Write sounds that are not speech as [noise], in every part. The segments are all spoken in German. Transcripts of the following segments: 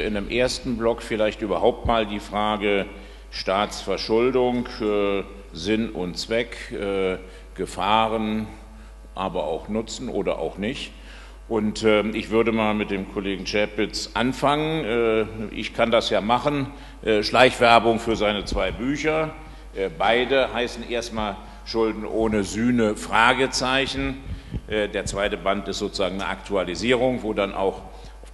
wir in einem ersten Block vielleicht überhaupt mal die Frage Staatsverschuldung, äh, Sinn und Zweck, äh, Gefahren, aber auch Nutzen oder auch nicht. Und äh, ich würde mal mit dem Kollegen Chapitz anfangen. Äh, ich kann das ja machen. Schleichwerbung für seine zwei Bücher. Beide heißen erstmal Schulden ohne Sühne, Fragezeichen. Der zweite Band ist sozusagen eine Aktualisierung, wo dann auch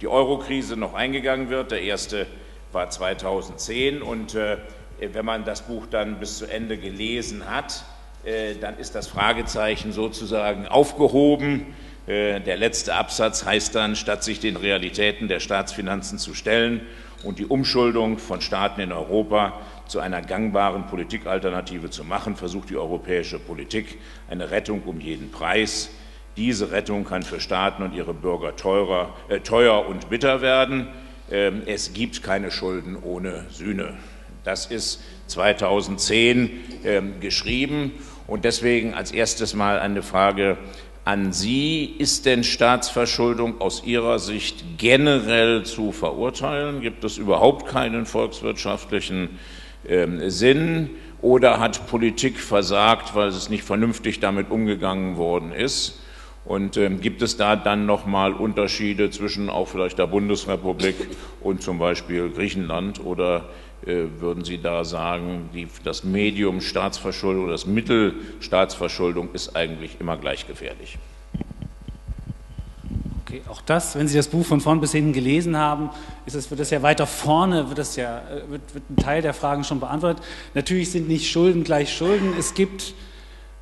die Eurokrise noch eingegangen wird. Der erste war 2010 und äh, wenn man das Buch dann bis zu Ende gelesen hat, äh, dann ist das Fragezeichen sozusagen aufgehoben. Der letzte Absatz heißt dann, statt sich den Realitäten der Staatsfinanzen zu stellen und die Umschuldung von Staaten in Europa zu einer gangbaren Politikalternative zu machen, versucht die europäische Politik eine Rettung um jeden Preis. Diese Rettung kann für Staaten und ihre Bürger teurer, äh, teuer und bitter werden. Ähm, es gibt keine Schulden ohne Sühne. Das ist 2010 ähm, geschrieben. Und deswegen als erstes mal eine Frage an Sie. Ist denn Staatsverschuldung aus Ihrer Sicht generell zu verurteilen? Gibt es überhaupt keinen volkswirtschaftlichen ähm, Sinn? Oder hat Politik versagt, weil es nicht vernünftig damit umgegangen worden ist? Und ähm, gibt es da dann nochmal Unterschiede zwischen auch vielleicht der Bundesrepublik und zum Beispiel Griechenland? Oder äh, würden Sie da sagen, die, das Medium Staatsverschuldung, das Mittel Staatsverschuldung ist eigentlich immer gleich gefährlich? Okay, auch das, wenn Sie das Buch von vorn bis hinten gelesen haben, ist es, wird das ja weiter vorne, wird, das ja, äh, wird, wird ein Teil der Fragen schon beantwortet. Natürlich sind nicht Schulden gleich Schulden. Es gibt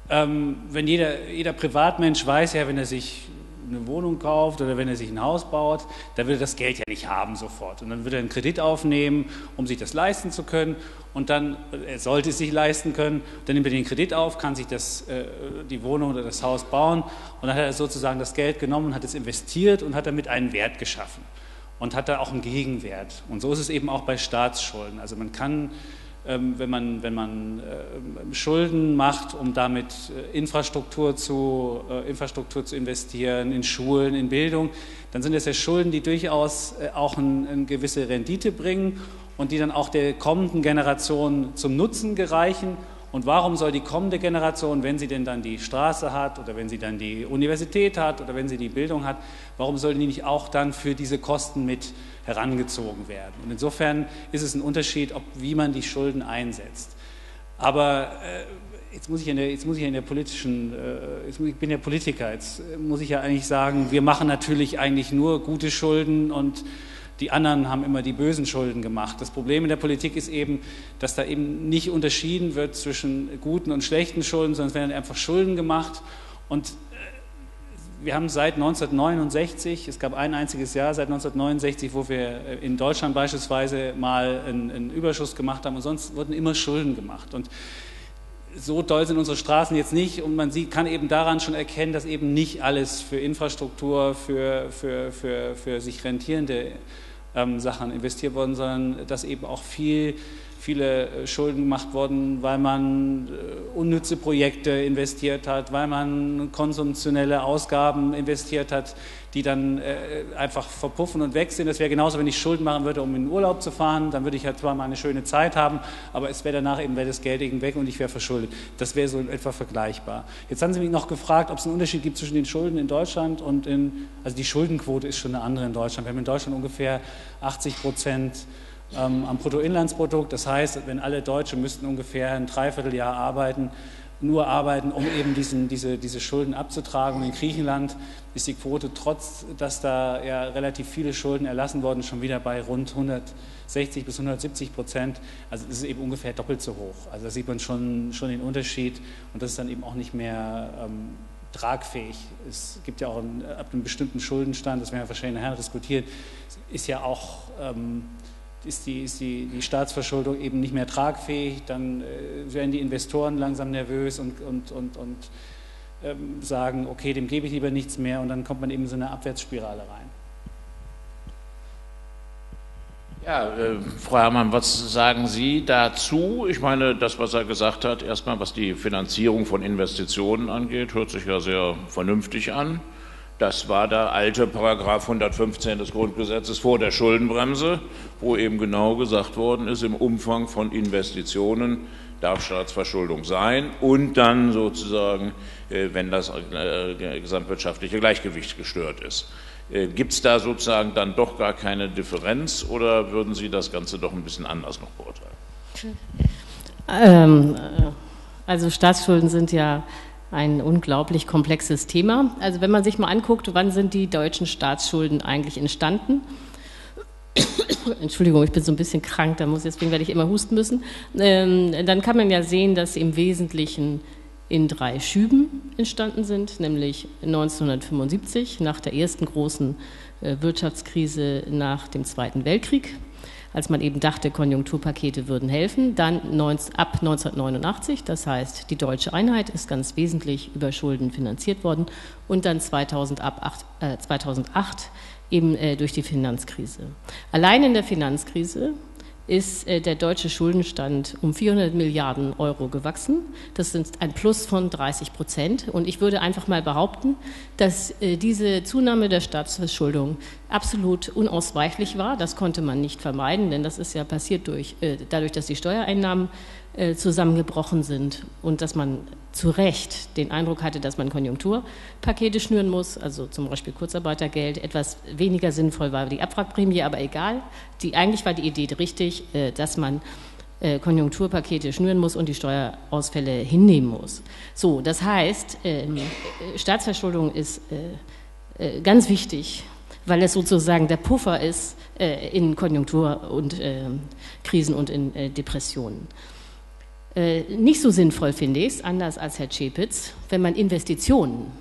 ähm, wenn jeder, jeder Privatmensch weiß ja, wenn er sich eine Wohnung kauft oder wenn er sich ein Haus baut, dann will er das Geld ja nicht haben sofort. Und dann wird er einen Kredit aufnehmen, um sich das leisten zu können. Und dann, er sollte es sich leisten können, dann nimmt er den Kredit auf, kann sich das, äh, die Wohnung oder das Haus bauen. Und dann hat er sozusagen das Geld genommen, hat es investiert und hat damit einen Wert geschaffen. Und hat da auch einen Gegenwert. Und so ist es eben auch bei Staatsschulden. Also man kann wenn man, wenn man äh, Schulden macht, um damit äh, Infrastruktur zu, äh, Infrastruktur zu investieren, in Schulen, in Bildung, dann sind es ja Schulden, die durchaus auch eine gewisse Rendite bringen und die dann auch der kommenden Generation zum Nutzen gereichen. Und warum soll die kommende Generation, wenn sie denn dann die Straße hat oder wenn sie dann die Universität hat oder wenn sie die Bildung hat, warum soll die nicht auch dann für diese Kosten mit herangezogen werden? Und insofern ist es ein Unterschied, ob, wie man die Schulden einsetzt. Aber äh, jetzt muss ich in der, jetzt muss ich in der politischen, äh, jetzt, ich bin ja Politiker, jetzt muss ich ja eigentlich sagen, wir machen natürlich eigentlich nur gute Schulden und die anderen haben immer die bösen Schulden gemacht. Das Problem in der Politik ist eben, dass da eben nicht unterschieden wird zwischen guten und schlechten Schulden, sondern es werden einfach Schulden gemacht. Und äh, wir haben seit 1969, es gab ein einziges Jahr seit 1969, wo wir äh, in Deutschland beispielsweise mal einen, einen Überschuss gemacht haben und sonst wurden immer Schulden gemacht. Und so doll sind unsere Straßen jetzt nicht und man sieht, kann eben daran schon erkennen, dass eben nicht alles für Infrastruktur, für, für, für, für sich rentierende ähm, Sachen investiert worden, sondern dass eben auch viel viele äh, Schulden gemacht worden, weil man äh, unnütze Projekte investiert hat, weil man konsumtionelle Ausgaben investiert hat, die dann äh, einfach verpuffen und weg sind. Das wäre genauso, wenn ich Schulden machen würde, um in den Urlaub zu fahren, dann würde ich ja zwar mal eine schöne Zeit haben, aber es wäre danach eben wäre das Geld eben weg und ich wäre verschuldet. Das wäre so etwa vergleichbar. Jetzt haben Sie mich noch gefragt, ob es einen Unterschied gibt zwischen den Schulden in Deutschland und in, also die Schuldenquote ist schon eine andere in Deutschland. Wir haben in Deutschland ungefähr 80 Prozent ähm, am Bruttoinlandsprodukt. Das heißt, wenn alle Deutsche müssten ungefähr ein Dreivierteljahr arbeiten, nur arbeiten, um eben diesen, diese, diese Schulden abzutragen. Und in Griechenland ist die Quote, trotz dass da ja relativ viele Schulden erlassen wurden, schon wieder bei rund 160 bis 170 Prozent. Also es ist eben ungefähr doppelt so hoch. Also da sieht man schon, schon den Unterschied und das ist dann eben auch nicht mehr ähm, tragfähig. Es gibt ja auch einen, ab einem bestimmten Schuldenstand, das werden wir wahrscheinlich nachher diskutieren, ist ja auch ähm, ist die, ist die, die Staatsverschuldung eben nicht mehr tragfähig, dann äh, werden die Investoren langsam nervös und, und, und, und ähm, sagen, okay, dem gebe ich lieber nichts mehr und dann kommt man eben in so eine Abwärtsspirale rein. Ja, äh, Frau Herrmann, was sagen Sie dazu? Ich meine, das, was er gesagt hat, erstmal, was die Finanzierung von Investitionen angeht, hört sich ja sehr vernünftig an. Das war der alte Paragraph 115 des Grundgesetzes vor der Schuldenbremse, wo eben genau gesagt worden ist, im Umfang von Investitionen darf Staatsverschuldung sein und dann sozusagen, äh, wenn das äh, gesamtwirtschaftliche Gleichgewicht gestört ist. Äh, Gibt es da sozusagen dann doch gar keine Differenz oder würden Sie das Ganze doch ein bisschen anders noch beurteilen? Ähm, also Staatsschulden sind ja ein unglaublich komplexes Thema. Also wenn man sich mal anguckt, wann sind die deutschen Staatsschulden eigentlich entstanden? [coughs] Entschuldigung, ich bin so ein bisschen krank, da muss, deswegen werde ich immer husten müssen. Ähm, dann kann man ja sehen, dass sie im Wesentlichen in drei Schüben entstanden sind, nämlich 1975 nach der ersten großen äh, Wirtschaftskrise nach dem Zweiten Weltkrieg als man eben dachte, Konjunkturpakete würden helfen. Dann ab 1989, das heißt, die deutsche Einheit ist ganz wesentlich über Schulden finanziert worden und dann 2000, ab 8, äh, 2008 eben äh, durch die Finanzkrise. Allein in der Finanzkrise ist äh, der deutsche Schuldenstand um 400 Milliarden Euro gewachsen. Das ist ein Plus von 30 Prozent. Und ich würde einfach mal behaupten, dass äh, diese Zunahme der Staatsverschuldung absolut unausweichlich war. Das konnte man nicht vermeiden, denn das ist ja passiert durch, äh, dadurch, dass die Steuereinnahmen zusammengebrochen sind und dass man zu Recht den Eindruck hatte, dass man Konjunkturpakete schnüren muss, also zum Beispiel Kurzarbeitergeld, etwas weniger sinnvoll war die Abwrackprämie, aber egal. Die, eigentlich war die Idee richtig, äh, dass man äh, Konjunkturpakete schnüren muss und die Steuerausfälle hinnehmen muss. So, das heißt, ähm, Staatsverschuldung ist ganz wichtig, weil es sozusagen der Puffer ist in Konjunktur- und ähm, Krisen und in Depressionen. Äh, nicht so sinnvoll finde ich es, anders als Herr Czepitz, wenn man Investitionen,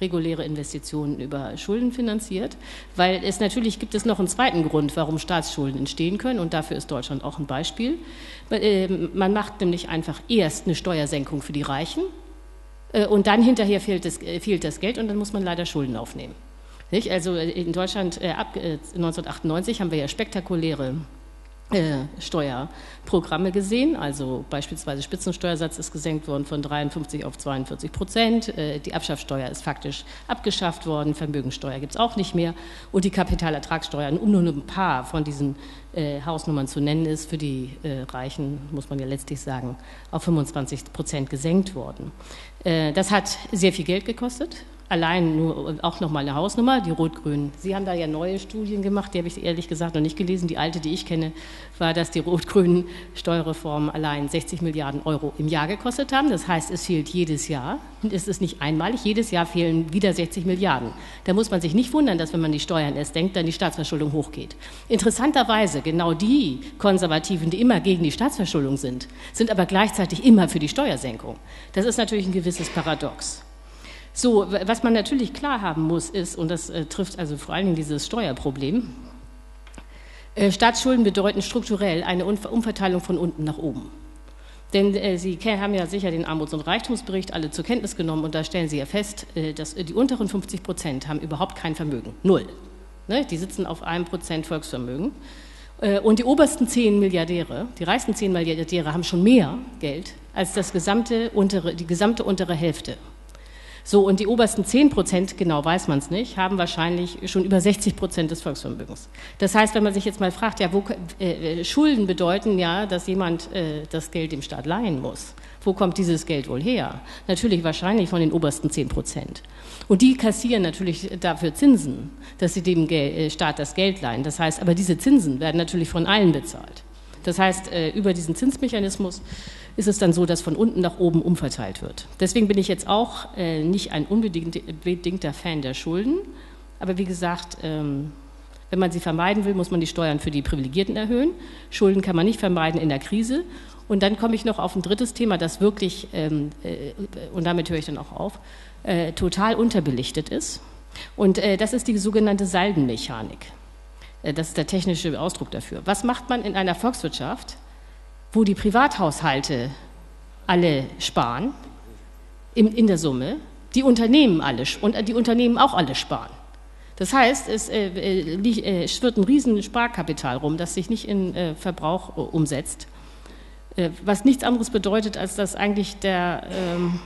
reguläre Investitionen über Schulden finanziert, weil es natürlich gibt es noch einen zweiten Grund, warum Staatsschulden entstehen können und dafür ist Deutschland auch ein Beispiel. Äh, man macht nämlich einfach erst eine Steuersenkung für die Reichen äh, und dann hinterher fehlt das, fehlt das Geld und dann muss man leider Schulden aufnehmen. Also in Deutschland ab 1998 haben wir ja spektakuläre Steuerprogramme gesehen. Also beispielsweise Spitzensteuersatz ist gesenkt worden von 53 auf 42 Prozent. Äh, die Abschaffsteuer ist faktisch abgeschafft worden. Vermögensteuer gibt es auch nicht mehr. Und die Kapitalertragssteuer, um nur ein paar von diesen äh, Hausnummern zu nennen, ist für die Reichen, muss man ja letztlich sagen, auf 25 Prozent gesenkt worden. das hat sehr viel Geld gekostet allein nur auch nochmal eine Hausnummer, die Rot-Grün. Sie haben da ja neue Studien gemacht, die habe ich ehrlich gesagt noch nicht gelesen. Die alte, die ich kenne, war, dass die rot-grünen Steuerreformen allein 60 Milliarden Euro im Jahr gekostet haben. Das heißt, es fehlt jedes Jahr, und es ist nicht einmalig, jedes Jahr fehlen wieder 60 Milliarden. Da muss man sich nicht wundern, dass wenn man die Steuern erst denkt, dann die Staatsverschuldung hochgeht. Interessanterweise, genau die Konservativen, die immer gegen die Staatsverschuldung sind, sind aber gleichzeitig immer für die Steuersenkung. Das ist natürlich ein gewisses Paradox. So, was man natürlich klar haben muss, ist, und das äh, trifft also vor allen Dingen dieses Steuerproblem, äh, Staatsschulden bedeuten strukturell eine Umverteilung von unten nach oben. Denn äh, Sie haben ja sicher den Armuts- und Reichtumsbericht alle zur Kenntnis genommen und da stellen Sie ja fest, äh, dass die unteren 50 Prozent haben überhaupt kein Vermögen. Null. Ne? Die sitzen auf einem Prozent Volksvermögen. Äh, und die obersten zehn Milliardäre, die reichsten zehn Milliardäre haben schon mehr Geld als das gesamte untere, die gesamte untere Hälfte so, und die obersten 10 Prozent, genau weiß man es nicht, haben wahrscheinlich schon über 60 Prozent des Volksvermögens. Das heißt, wenn man sich jetzt mal fragt, ja, wo, äh, äh, Schulden bedeuten ja, dass jemand äh, das Geld dem Staat leihen muss. Wo kommt dieses Geld wohl her? Natürlich wahrscheinlich von den obersten 10 Prozent. Und die kassieren natürlich dafür Zinsen, dass sie dem äh, Staat das Geld leihen. Das heißt, aber diese Zinsen werden natürlich von allen bezahlt. Das heißt, äh, über diesen Zinsmechanismus ist es dann so, dass von unten nach oben umverteilt wird. Deswegen bin ich jetzt auch äh, nicht ein unbedingter Fan der Schulden. Aber wie gesagt, ähm, wenn man sie vermeiden will, muss man die Steuern für die Privilegierten erhöhen. Schulden kann man nicht vermeiden in der Krise. Und dann komme ich noch auf ein drittes Thema, das wirklich, ähm, äh, und damit höre ich dann auch auf, äh, total unterbelichtet ist. Und äh, das ist die sogenannte Saldenmechanik. Äh, das ist der technische Ausdruck dafür. Was macht man in einer Volkswirtschaft, wo die Privathaushalte alle sparen in, in der Summe, die Unternehmen alle und die Unternehmen auch alle sparen. Das heißt, es, äh, äh, schwirrt ein riesen Sparkapital rum, das sich nicht in äh, Verbrauch äh, umsetzt, äh, was nichts anderes bedeutet, als dass eigentlich der, ähm,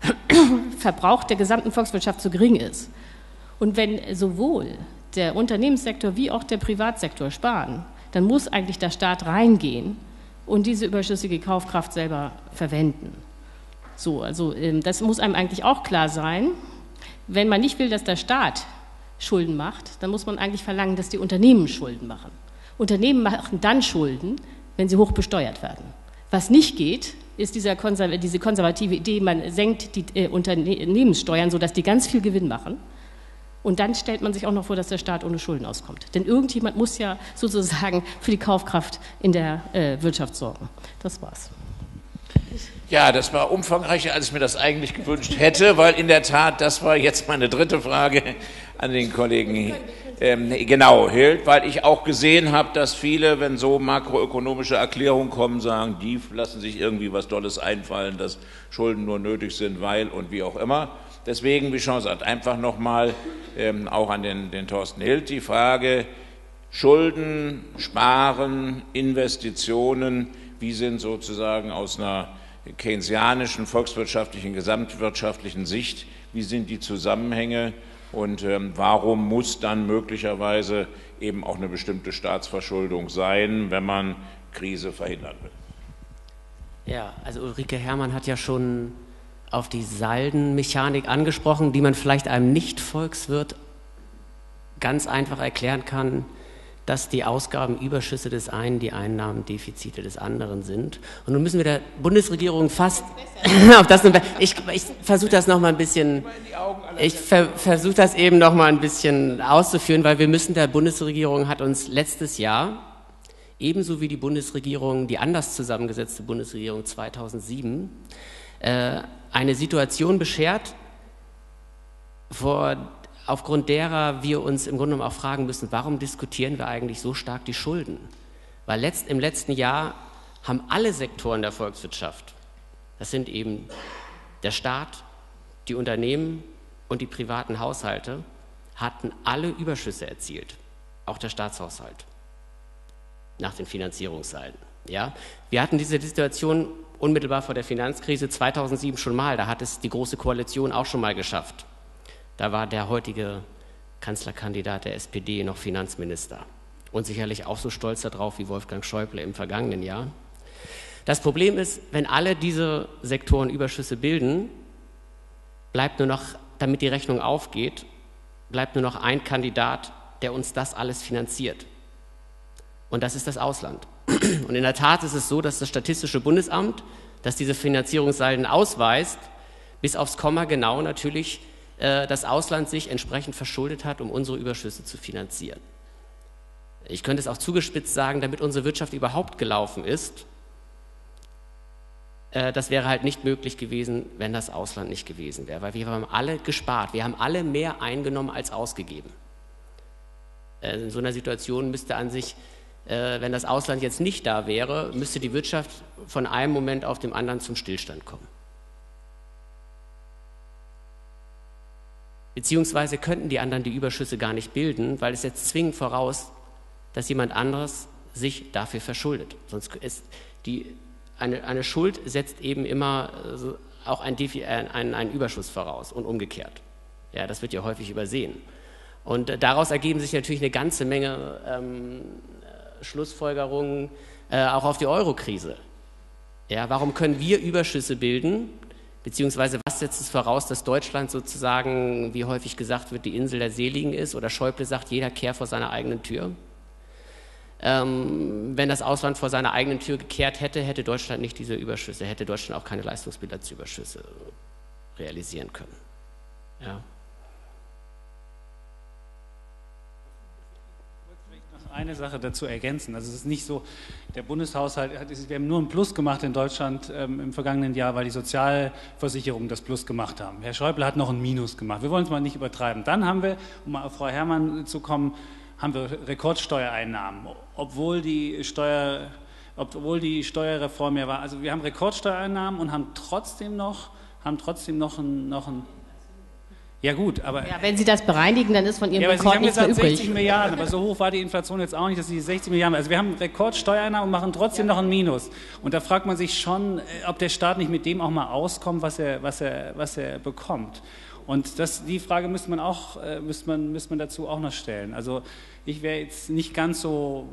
[coughs] Verbrauch der gesamten Volkswirtschaft zu gering ist. Und wenn sowohl der Unternehmenssektor wie auch der Privatsektor sparen, dann muss eigentlich der Staat reingehen und diese überschüssige Kaufkraft selber verwenden. So, also ähm, das muss einem eigentlich auch klar sein. Wenn man nicht will, dass der Staat Schulden macht, dann muss man eigentlich verlangen, dass die Unternehmen Schulden machen. Unternehmen machen dann Schulden, wenn sie hoch besteuert werden. Was nicht geht, ist diese konservative Idee, man senkt die äh, Unternehmenssteuern, sodass die ganz viel Gewinn machen. Und dann stellt man sich auch noch vor, dass der Staat ohne Schulden auskommt. Denn irgendjemand muss ja sozusagen für die Kaufkraft in der äh, Wirtschaft sorgen. Das war's. Ja, das war umfangreicher, als ich mir das eigentlich gewünscht hätte, weil in der Tat, das war jetzt meine dritte Frage an den Kollegen ähm, genau Hild, weil ich auch gesehen habe, dass viele, wenn so makroökonomische Erklärungen kommen, sagen, die lassen sich irgendwie was Dolles einfallen, dass Schulden nur nötig sind, weil und wie auch immer. Deswegen, wie schon gesagt, einfach nochmal ähm, auch an den, den Thorsten Hild die Frage, Schulden, Sparen, Investitionen, wie sind sozusagen aus einer keynesianischen, volkswirtschaftlichen, gesamtwirtschaftlichen Sicht, wie sind die Zusammenhänge und ähm, warum muss dann möglicherweise eben auch eine bestimmte Staatsverschuldung sein, wenn man Krise verhindern will? Ja, also Ulrike Herrmann hat ja schon auf die Saldenmechanik angesprochen, die man vielleicht einem Nicht-Volkswirt ganz einfach erklären kann, dass die Ausgabenüberschüsse des einen die Einnahmendefizite des anderen sind. Und nun müssen wir der Bundesregierung fast [laughs] auf das ich, ich versuche das noch mal ein bisschen ich ver, versuche das eben noch mal ein bisschen auszuführen, weil wir müssen der Bundesregierung hat uns letztes Jahr ebenso wie die Bundesregierung, die anders zusammengesetzte Bundesregierung 2007 äh, eine Situation beschert, vor, aufgrund derer wir uns im Grunde genommen auch fragen müssen, warum diskutieren wir eigentlich so stark die Schulden? Weil letzt, im letzten Jahr haben alle Sektoren der Volkswirtschaft, das sind eben der Staat, die Unternehmen und die privaten Haushalte, hatten alle Überschüsse erzielt, auch der Staatshaushalt nach den Finanzierungsseiten. Ja? Wir hatten diese Situation unmittelbar vor der Finanzkrise 2007 schon mal. Da hat es die Große Koalition auch schon mal geschafft. Da war der heutige Kanzlerkandidat der SPD noch Finanzminister und sicherlich auch so stolz darauf wie Wolfgang Schäuble im vergangenen Jahr. Das Problem ist, wenn alle diese Sektoren Überschüsse bilden, bleibt nur noch, damit die Rechnung aufgeht, bleibt nur noch ein Kandidat, der uns das alles finanziert. Und das ist das Ausland. Und in der Tat ist es so, dass das Statistische Bundesamt, das diese Finanzierungssalden ausweist, bis aufs Komma genau natürlich äh, das Ausland sich entsprechend verschuldet hat, um unsere Überschüsse zu finanzieren. Ich könnte es auch zugespitzt sagen, damit unsere Wirtschaft überhaupt gelaufen ist, äh, das wäre halt nicht möglich gewesen, wenn das Ausland nicht gewesen wäre, weil wir haben alle gespart, wir haben alle mehr eingenommen als ausgegeben. Äh, in so einer Situation müsste an sich äh, wenn das Ausland jetzt nicht da wäre, müsste die Wirtschaft von einem Moment auf den anderen zum Stillstand kommen. Beziehungsweise könnten die anderen die Überschüsse gar nicht bilden, weil es jetzt zwingend voraus, dass jemand anderes sich dafür verschuldet. Sonst ist die, eine, eine Schuld setzt eben immer auch einen, einen, einen Überschuss voraus und umgekehrt. Ja, das wird ja häufig übersehen. Und daraus ergeben sich natürlich eine ganze Menge ähm, Schlussfolgerungen äh, auch auf die Eurokrise. Ja, warum können wir Überschüsse bilden? Beziehungsweise was setzt es voraus, dass Deutschland sozusagen, wie häufig gesagt wird, die Insel der Seligen ist? Oder Schäuble sagt, jeder kehrt vor seiner eigenen Tür. Ähm, wenn das Ausland vor seiner eigenen Tür gekehrt hätte, hätte Deutschland nicht diese Überschüsse, hätte Deutschland auch keine Leistungsbilanzüberschüsse realisieren können. Ja. Eine Sache dazu ergänzen. Also es ist nicht so, der Bundeshaushalt, hat, wir haben nur ein Plus gemacht in Deutschland ähm, im vergangenen Jahr, weil die Sozialversicherungen das Plus gemacht haben. Herr Schäuble hat noch ein Minus gemacht. Wir wollen es mal nicht übertreiben. Dann haben wir, um mal auf Frau Herrmann zu kommen, haben wir Rekordsteuereinnahmen, obwohl die Steuer, obwohl die Steuerreform ja war. Also wir haben Rekordsteuereinnahmen und haben trotzdem noch, haben trotzdem noch ein, noch ein Ja gut, aber... Ja, wenn Sie das bereinigen, dann ist von Ihrem ja, Rekord Sie nichts haben mehr gesagt übrig. 60 Milliarden, aber so hoch war die Inflation jetzt auch nicht, dass Sie 60 Milliarden... Also wir haben Rekordsteuereinnahmen und machen trotzdem noch ein Minus. Und da fragt man sich schon, äh, ob der Staat nicht mit dem auch mal auskommt, was er, was er, was er bekommt. Und das, die Frage müsste man, auch, äh, müsste, man, müsste man dazu auch noch stellen. Also ich wäre jetzt nicht ganz so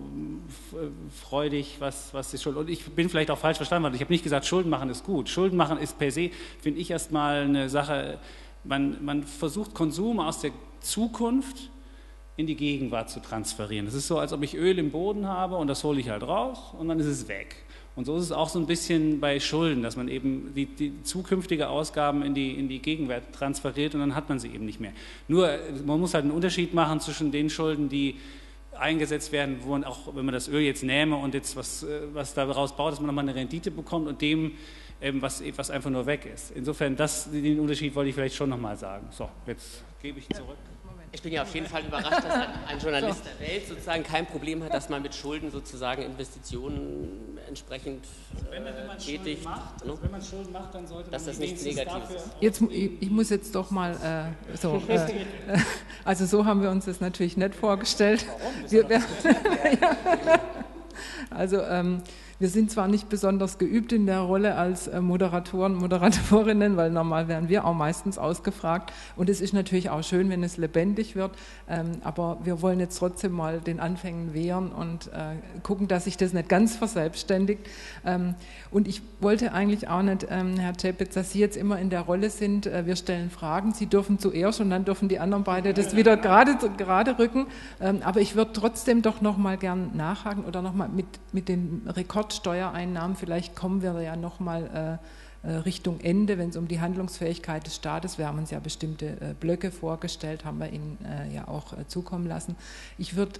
äh, freudig, was, was die Schuld. Und ich bin vielleicht auch falsch verstanden worden. Ich habe nicht gesagt, Schulden machen ist gut. Schulden machen ist per se, finde ich, erstmal eine Sache. Man, man versucht Konsum aus der Zukunft in die Gegenwart zu transferieren. Es ist so, als ob ich Öl im Boden habe und das hole ich halt raus und dann ist es weg. Und so ist es auch so ein bisschen bei Schulden, dass man eben die, die zukünftige Ausgaben in die, in die Gegenwart transferiert und dann hat man sie eben nicht mehr. Nur, man muss halt einen Unterschied machen zwischen den Schulden, die eingesetzt werden, wo man auch, wenn man das Öl jetzt nähme und jetzt was, äh, was daraus baut, dass man nochmal eine Rendite bekommt und dem, ähm, was, was einfach nur weg ist. Insofern, das, den Unterschied wollte ich vielleicht schon nochmal sagen. So, jetzt gebe ich zurück. Ich bin ja auf jeden Fall überrascht, dass ein, ein Journalist der Welt sozusagen kein Problem hat, dass man mit Schulden sozusagen Investitionen entsprechend äh, tätigt. macht, ne? also wenn man Schulden macht, dann sollte Dass man das nichts Negatives dafür- ist. Jetzt, ich, ich muss jetzt doch mal äh, so. Äh, [laughs] also so haben wir uns das natürlich nicht vorgestellt. Wir, wir, ja. Also ähm, wir sind zwar nicht besonders geübt in der Rolle als äh, Moderatoren, Moderatorinnen, weil normal werden wir auch meistens ausgefragt. Und es ist natürlich auch schön, wenn es lebendig wird. Ähm, aber wir wollen jetzt trotzdem mal den Anfängen wehren und äh, gucken, dass sich das nicht ganz verselbstständigt. Ähm, und ich wollte eigentlich auch nicht, ähm, Herr Czepitz, dass Sie jetzt immer in der Rolle sind, äh, wir stellen Fragen, Sie dürfen zuerst und dann dürfen die anderen beide das wieder gerade, gerade rücken. Aber ich würde trotzdem doch noch mal gern nachhaken oder noch mal mit, mit den Rekordsteuereinnahmen, vielleicht kommen wir ja noch mal äh, äh, Richtung Ende, wenn es um die Handlungsfähigkeit des Staates, wir haben uns ja bestimmte äh, Blöcke vorgestellt, haben wir Ihnen äh, ja auch zukommen lassen. Ich würde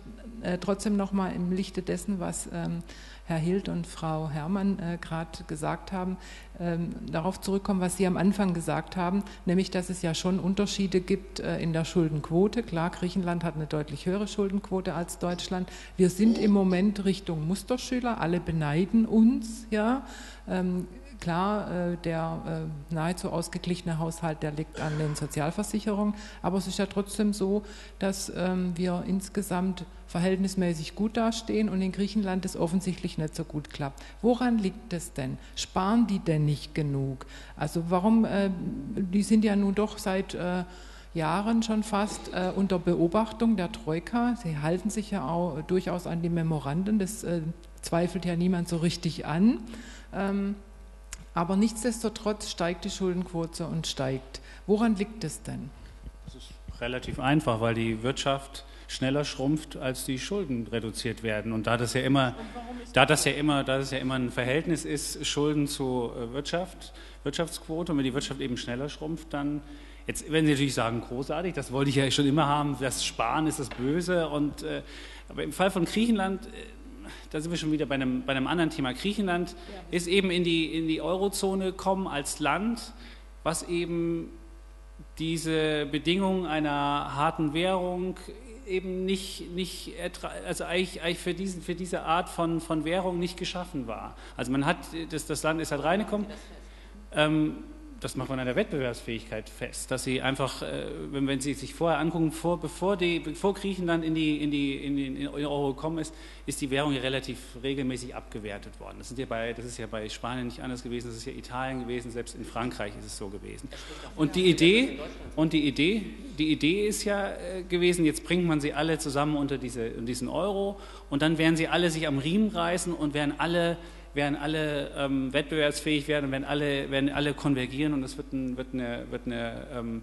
trotzdem noch mal im Lichte dessen, was ähm, Herr Hild und Frau Herrmann äh, gerade gesagt haben, ähm, darauf zurückkommen, was Sie am Anfang gesagt haben, nämlich, dass es ja schon Unterschiede gibt äh, in der Schuldenquote. Klar, Griechenland hat eine deutlich höhere Schuldenquote als Deutschland. Wir sind im Moment Richtung Musterschüler, alle beneiden uns, ja. Ähm, Klar, äh, der äh, nahezu ausgeglichene Haushalt, der liegt an den Sozialversicherungen, aber es ist ja trotzdem so, dass ähm, wir insgesamt verhältnismäßig gut dastehen und in Griechenland es offensichtlich nicht so gut klappt. Woran liegt es denn? Sparen die denn nicht genug? Also warum, äh, die sind ja nun doch seit äh, Jahren schon fast unter Beobachtung der Troika. Sie halten sich ja auch durchaus an die Memoranden, das zweifelt ja niemand so richtig an. Ähm, aber nichtsdestotrotz steigt die Schuldenquote und steigt. Woran liegt es denn? Das ist relativ einfach, weil die Wirtschaft schneller schrumpft, als die Schulden reduziert werden. Und da das ja immer, da das ja immer, da das ja immer ein Verhältnis ist, Schulden zu äh, Wirtschaft, Wirtschaftsquote, und wenn die Wirtschaft eben schneller schrumpft, dann Jetzt werden Sie natürlich sagen, großartig, das wollte ich ja schon immer haben, das Sparen ist das Böse. Und, äh, aber im Fall von Griechenland, äh, da sind wir schon wieder bei einem, bei einem anderen Thema. Griechenland ist eben in die, in die Eurozone gekommen als Land, was eben diese Bedingungen einer harten Währung eben nicht, nicht also eigentlich, eigentlich für, diesen, für diese Art von, von Währung nicht geschaffen war. Also man hat, das, das Land ist halt reingekommen. Ähm, das macht man an der Wettbewerbsfähigkeit fest, dass sie einfach, äh, wenn, wenn Sie sich vorher angucken, vor, bevor, die, bevor Griechenland in, die, in, die, in, den, Euro gekommen ist, ist die Währung ja relativ regelmäßig abgewertet worden. Das, sind ja bei, das ist ja bei Spanien nicht anders gewesen, das ist ja Italien gewesen, selbst in Frankreich ist es so gewesen. Und die Idee, und die Idee, die Idee ist ja äh, gewesen, jetzt bringt man sie alle zusammen unter diese, unter diesen Euro und dann werden sie alle sich am Riemen reißen und werden alle werden alle ähm, wettbewerbsfähig werden, werden alle, werden alle konvergieren und es wird ein, wird eine, wird eine ähm,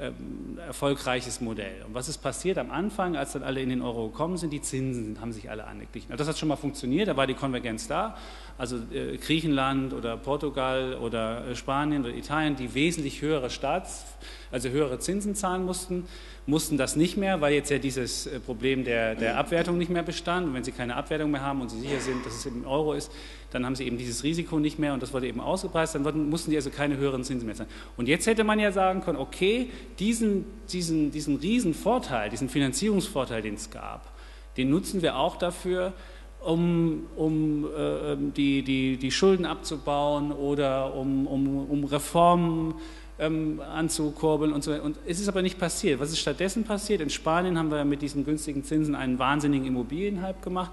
ähm, erfolgreiches Modell. Und was ist passiert am Anfang, als dann alle in den Euro gekommen sind? Die Zinsen haben sich alle angeglichen. Also das hat schon mal funktioniert, da war die Konvergenz da. Also äh, Griechenland oder Portugal oder äh, Spanien oder Italien, die wesentlich höhere Staats, also höhere Zinsen zahlen mussten, mussten das nicht mehr, weil jetzt ja dieses äh, Problem der, der Abwertung nicht mehr bestand. Und wenn sie keine Abwertung mehr haben und sie sicher sind, dass es im Euro ist, dann haben sie eben dieses Risiko nicht mehr und das wurde eben ausgepreist, dann mussten die also keine höheren Zinsen mehr zahlen. Und jetzt hätte man ja sagen können, okay, diesen, diesen, diesen riesen Vorteil, diesen Finanzierungsvorteil, den es gab, den nutzen wir auch dafür, um, um äh, die, die, die Schulden abzubauen oder um, um, um Reformen ähm, anzukurbeln und so. Und es ist aber nicht passiert. Was ist stattdessen passiert? In Spanien haben wir mit diesen günstigen Zinsen einen wahnsinnigen Immobilienhype gemacht.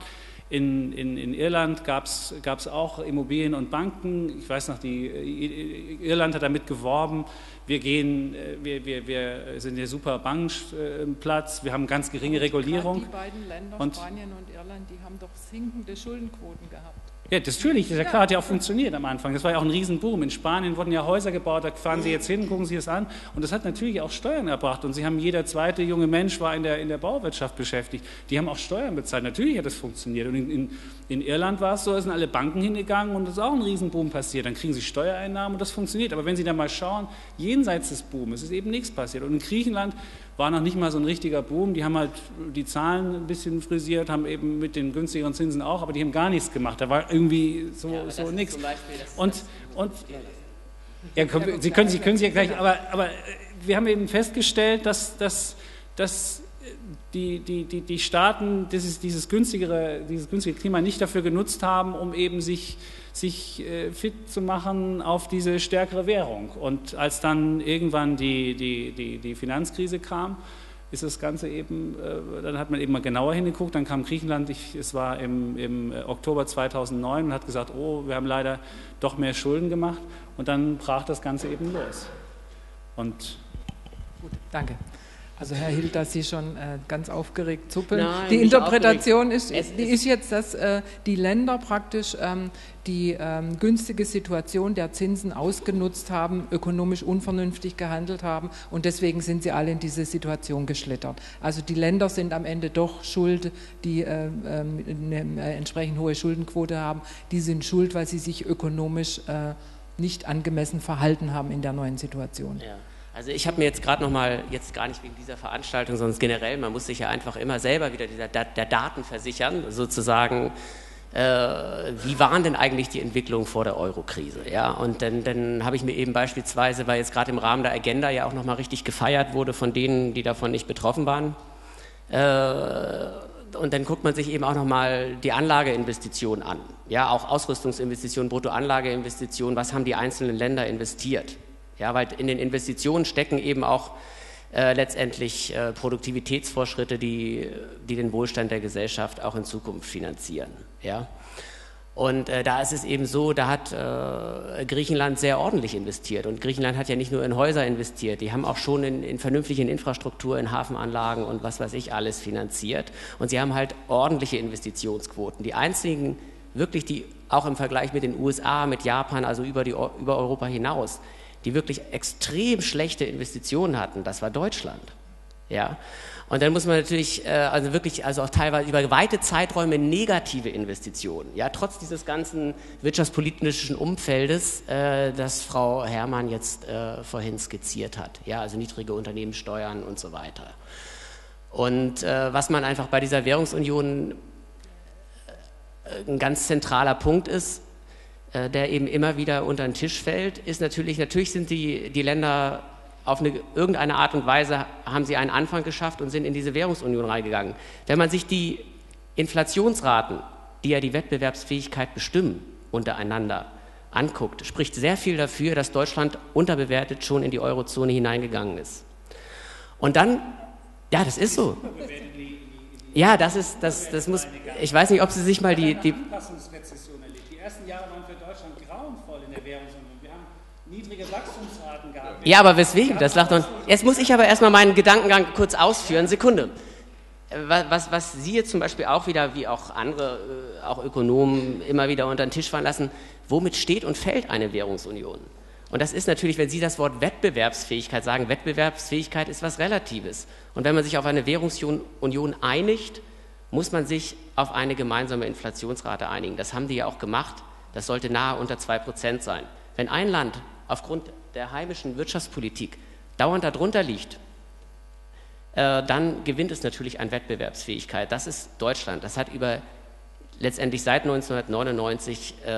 In, in, in Irland gab es auch Immobilien und Banken. Ich weiß noch, die, äh, Irland hat damit geworben, wir, gehen, äh, wir, wir, wir sind der super Bankenplatz, wir haben ganz geringe Regulierung. Die beiden Länder, und Spanien und Irland, die haben doch sinkende Schuldenquoten gehabt. Ja, das natürlich, das ja klar, hat ja auch funktioniert am Anfang. Das war ja auch ein Riesenboom. In Spanien wurden ja Häuser gebaut, da fahren Sie jetzt hin, gucken Sie das an. Und das hat natürlich auch Steuern erbracht. Und Sie haben, jeder zweite junge Mensch war in der, in der Bauwirtschaft beschäftigt. Die haben auch Steuern bezahlt. Natürlich hat das funktioniert. Und in, in, in Irland war es so, da sind alle Banken hingegangen und es ist auch ein Riesenboom passiert. Dann kriegen Sie Steuereinnahmen und das funktioniert. Aber wenn Sie da mal schauen, jenseits des Booms ist eben nichts passiert. Und in Griechenland war noch nicht mal so ein richtiger Boom. Die haben halt die Zahlen ein bisschen frisiert, haben eben mit den günstigeren Zinsen auch, aber die haben gar nichts gemacht. Da war irgendwie so, ja, so nichts. Und, und ja, komm, Sie können, Sie können sich ja gleich, aber, aber wir haben eben festgestellt, dass, dass, dass die, die, die, die Staaten dieses, dieses, günstigere, dieses günstige Klima nicht dafür genutzt haben, um eben sich sich äh, fit zu machen auf diese stärkere Währung. Und als dann irgendwann die, die, die, die Finanzkrise kam, ist das Ganze eben, äh, dann hat man eben mal genauer hingeguckt, dann kam Griechenland, ich, es war im, im Oktober 2009 und hat gesagt, oh, wir haben leider doch mehr Schulden gemacht und dann brach das Ganze eben los. Und Gut, danke. Also Herr Hild, dass Sie schon äh, ganz aufgeregt zuppeln. Nein, die Interpretation ist, die ist jetzt, dass äh, die Länder praktisch ähm, die ähm, günstige Situation der Zinsen ausgenutzt haben, ökonomisch unvernünftig gehandelt haben und deswegen sind sie alle in diese Situation geschlittert. Also die Länder sind am Ende doch schuld, die äh, ähm, eine äh, entsprechend hohe Schuldenquote haben. Die sind schuld, weil sie sich ökonomisch äh, nicht angemessen verhalten haben in der neuen Situation. Ja. Also ich habe mir jetzt gerade nochmal, jetzt gar nicht wegen dieser Veranstaltung, sondern generell, man muss sich ja einfach immer selber wieder dieser, der Daten versichern, sozusagen, äh, wie waren denn eigentlich die Entwicklungen vor der Eurokrise? Ja, und dann, dann habe ich mir eben beispielsweise, weil jetzt gerade im Rahmen der Agenda ja auch nochmal richtig gefeiert wurde von denen, die davon nicht betroffen waren, äh, und dann guckt man sich eben auch nochmal die Anlageinvestitionen an. Ja, auch Ausrüstungsinvestitionen, Bruttoanlageinvestitionen, was haben die einzelnen Länder investiert? Ja, weil in den Investitionen stecken eben auch äh, letztendlich äh, Produktivitätsvorschritte, die, die den Wohlstand der Gesellschaft auch in Zukunft finanzieren. Ja? Und äh, da ist es eben so, da hat äh, Griechenland sehr ordentlich investiert. Und Griechenland hat ja nicht nur in Häuser investiert, die haben auch schon in, in vernünftige Infrastruktur, in Hafenanlagen und was weiß ich alles finanziert. Und sie haben halt ordentliche Investitionsquoten. Die einzigen wirklich, die auch im Vergleich mit den USA, mit Japan, also über, die, über Europa hinaus, die wirklich extrem schlechte Investitionen hatten, das war Deutschland. Ja. Und dann muss man natürlich, äh, also wirklich, also auch teilweise über weite Zeiträume negative Investitionen. Ja, trotz dieses ganzen wirtschaftspolitischen Umfeldes, äh, das Frau Herrmann jetzt äh, vorhin skizziert hat. Ja, also niedrige Unternehmenssteuern und so weiter. Und äh, was man einfach bei dieser Währungsunion äh, ein ganz zentraler Punkt ist, der eben immer wieder unter den Tisch fällt, ist natürlich, natürlich sind die, die Länder auf eine, irgendeine Art und Weise, haben sie einen Anfang geschafft und sind in diese Währungsunion reingegangen. Wenn man sich die Inflationsraten, die ja die Wettbewerbsfähigkeit bestimmen, untereinander anguckt, spricht sehr viel dafür, dass Deutschland unterbewertet schon in die Eurozone hineingegangen ist. Und dann, ja, das ist so. Ja, das ist, das, das muss, ich weiß nicht, ob Sie sich mal die, die ersten Jahre waren Deutschland grauenvoll in der Währungsunion. Wir haben niedrige Wachstumsraten gehabt. Ja, aber weswegen? Das lacht doch. Jetzt muss ich aber erstmal meinen Gedankengang kurz ausführen. Sekunde. Was, was, was Sie jetzt zum Beispiel auch wieder, wie auch andere, äh, auch Ökonomen, immer wieder unter den Tisch fallen lassen, womit steht und fällt eine Währungsunion? Und das ist natürlich, wenn Sie das Wort Wettbewerbsfähigkeit sagen, Wettbewerbsfähigkeit ist was Relatives. Und wenn man sich auf eine Währungsunion einigt, muss man sich auf eine gemeinsame Inflationsrate einigen. Das haben die ja auch gemacht. Das sollte nahe unter 2% sein. Wenn ein Land aufgrund der heimischen Wirtschaftspolitik dauernd darunter liegt, äh, dann gewinnt es natürlich an Wettbewerbsfähigkeit. Das ist Deutschland. Das hat über letztendlich seit 1999 äh,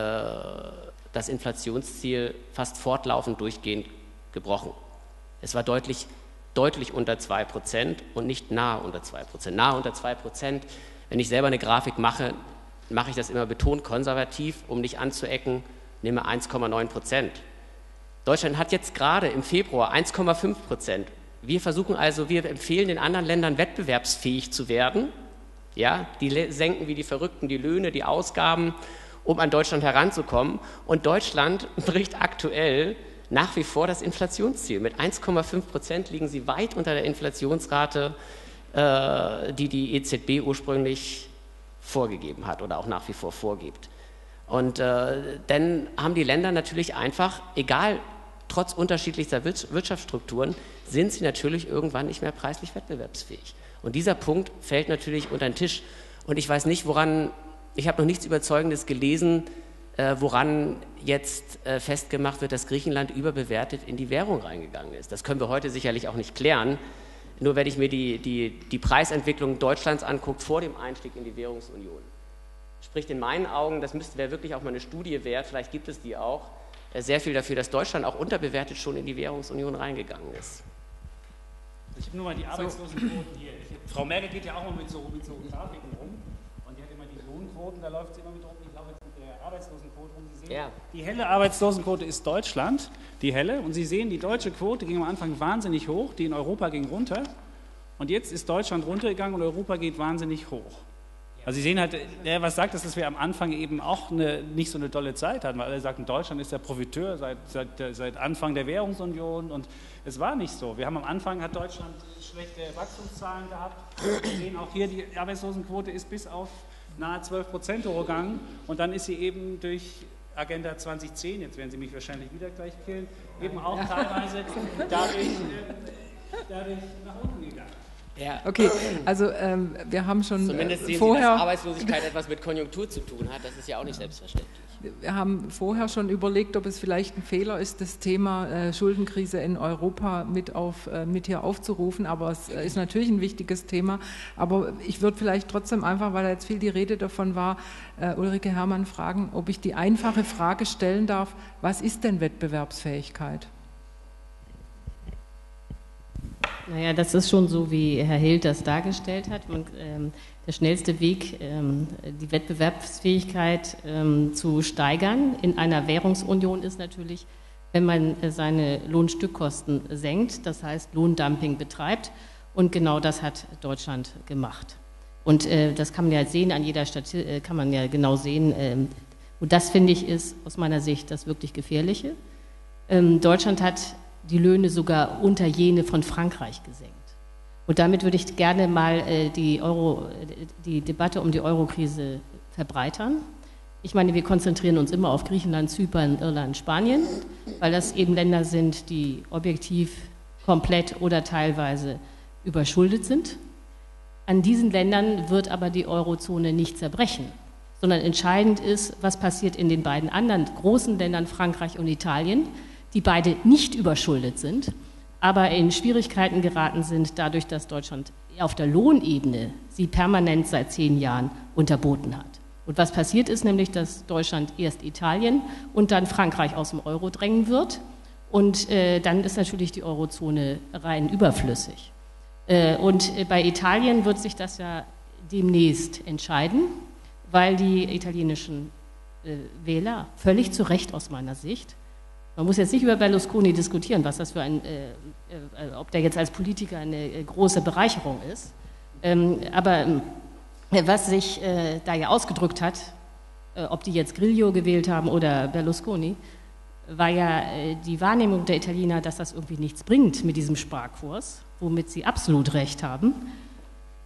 das Inflationsziel fast fortlaufend durchgehend gebrochen. Es war deutlich deutlich unter 2% und nicht nahe unter 2%. Nahe unter 2%, wenn ich selber eine Grafik mache, mache ich das immer betont konservativ, um nicht anzuecken, nehme 1,9%. Deutschland hat jetzt gerade im Februar 1,5 Prozent. Wir versuchen also, wir empfehlen den anderen Ländern wettbewerbsfähig zu werden. Ja, die senken wie die Verrückten die Löhne, die Ausgaben, um an Deutschland heranzukommen. Und Deutschland [laughs] bricht aktuell nach wie vor das Inflationsziel. Mit 1,5 Prozent liegen sie weit unter der Inflationsrate, äh, die die EZB ursprünglich vorgegeben hat oder auch nach wie vor vorgibt. Und äh, dann haben die Länder natürlich einfach, egal, trotz unterschiedlichster Wirtschaftsstrukturen, sind sie natürlich irgendwann nicht mehr preislich wettbewerbsfähig. Und dieser Punkt fällt natürlich unter den Tisch. Und ich weiß nicht, woran, ich habe noch nichts Überzeugendes gelesen, äh, woran jetzt äh, festgemacht wird, dass Griechenland überbewertet in die Währung reingegangen ist. Das können wir heute sicherlich auch nicht klären. Nur wenn ich mir die, die, die Preisentwicklung Deutschlands angucke vor dem Einstieg in die Währungsunion, spricht in meinen Augen, das müsste wäre wirklich auch mal eine Studie wert, vielleicht gibt es die auch, äh, sehr viel dafür, dass Deutschland auch unterbewertet schon in die Währungsunion reingegangen ist. Ich habe nur mal die Arbeitslosenquoten hier. Ich, Frau Merkel geht ja auch mal mit so, mit so Grafiken rum und die hat immer die Lohnquoten, da läuft sie immer mit rum. Ich glaube jetzt mit der Arbeitslosenquote rum. Sie sehen, ja. die helle Arbeitslosenquote ist Deutschland, die helle. Und Sie sehen, die deutsche Quote ging am Anfang wahnsinnig hoch, die in Europa ging runter. Und jetzt ist Deutschland runtergegangen und Europa geht wahnsinnig hoch. Also Sie sehen halt, der was sagt, ist, dass wir am Anfang eben auch eine, nicht so eine tolle Zeit hatten, weil alle sagten, Deutschland ist der Profiteur seit, seit, seit Anfang der Währungsunion und es war nicht so. Wir haben am Anfang, hat Deutschland schlechte Wachstumszahlen gehabt. Wir sehen auch hier, die Arbeitslosenquote ist bis auf nahe 12 Prozent hochgegangen und dann ist sie eben durch Agenda 2010, jetzt werden Sie mich wahrscheinlich wieder gleich killen, eben auch teilweise [laughs] dadurch, äh, dadurch nach unten gegangen. Ja. Okay, also ähm, wir haben schon Zumindest sehen vorher, Sie, dass Arbeitslosigkeit etwas mit Konjunktur zu tun hat. Das ist ja auch nicht selbstverständlich. Wir haben vorher schon überlegt, ob es vielleicht ein Fehler ist, das Thema äh, Schuldenkrise in Europa mit, auf, äh, mit hier aufzurufen. Aber es äh, ist natürlich ein wichtiges Thema. Aber ich würde vielleicht trotzdem einfach, weil da jetzt viel die Rede davon war, Ulrike Herrmann fragen, ob ich die einfache Frage stellen darf, was ist denn Wettbewerbsfähigkeit? Naja, das ist schon so, wie Herr Hild das dargestellt hat. Man, ähm, der schnellste Weg, ähm, die Wettbewerbsfähigkeit ähm, zu steigern in einer Währungsunion ist natürlich, wenn man äh, seine Lohnstückkosten senkt, das heißt Lohndumping betreibt. Und genau das hat Deutschland gemacht. Und äh, das kann man ja sehen, an jeder Stadt äh, kann man ja genau sehen. Ähm, und das finde ich ist aus meiner Sicht das wirklich Gefährliche. Deutschland hat die Löhne sogar unter jene von Frankreich gesenkt. Und damit würde ich gerne mal äh, die, Euro, die Debatte um die Eurokrise verbreitern. Ich meine, wir konzentrieren uns immer auf Griechenland, Zypern, Irland, Spanien, weil das eben Länder sind, die objektiv komplett oder teilweise überschuldet sind. An diesen Ländern wird aber die Eurozone nicht zerbrechen, sondern entscheidend ist, was passiert in den beiden anderen großen Ländern, Frankreich und Italien, die beide nicht überschuldet sind, aber in Schwierigkeiten geraten sind, dadurch, dass Deutschland auf der Lohnebene sie permanent seit zehn Jahren unterboten hat. Und was passiert ist nämlich, dass Deutschland erst Italien und dann Frankreich aus dem Euro drängen wird. Und äh, dann ist natürlich die Eurozone rein überflüssig. Äh, und äh, bei Italien wird sich das ja demnächst entscheiden, weil die italienischen äh, Wähler völlig zu Recht aus meiner Sicht man muss jetzt nicht über Berlusconi diskutieren, was das für ein, äh, äh, ob der jetzt als Politiker eine äh, große Bereicherung ist. Ähm, aber äh, was sich äh, da ja ausgedrückt hat, äh, ob die jetzt Grillo gewählt haben oder Berlusconi, war ja die Wahrnehmung der Italiener, dass das irgendwie nichts bringt mit diesem Sparkurs, womit sie absolut recht haben.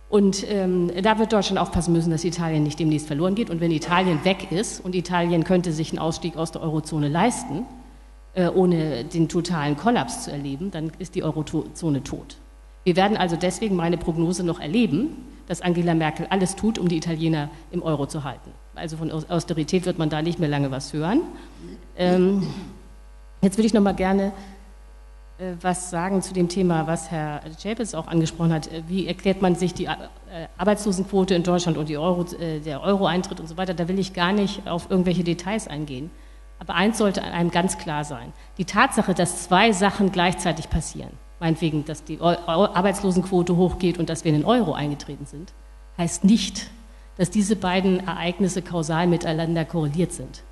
Und ähm, da wird Deutschland aufpassen müssen, dass Italien nicht demnächst verloren geht. Und wenn Italien weg ist und Italien könnte sich einen Ausstieg aus der Eurozone leisten, ohne den totalen Kollaps zu erleben, dann ist die Eurozone tot. Wir werden also deswegen meine Prognose noch erleben, dass Angela Merkel alles tut, um die Italiener im Euro zu halten. Also von Austerität wird man da nicht mehr lange was hören. Ähm, jetzt würde ich noch mal gerne äh, was sagen zu dem Thema, was Herr Chapes auch angesprochen hat. Äh, wie erklärt man sich die äh, Arbeitslosenquote in Deutschland und Euro, äh, der Euro-Eintritt und so weiter? Da will ich gar nicht auf irgendwelche Details eingehen. Aber eins sollte einem ganz klar sein. Die Tatsache, dass zwei Sachen gleichzeitig passieren, meinetwegen, dass die Arbeitslosenquote hochgeht und dass wir in den Euro eingetreten sind, heißt nicht, dass diese beiden Ereignisse kausal miteinander korreliert sind.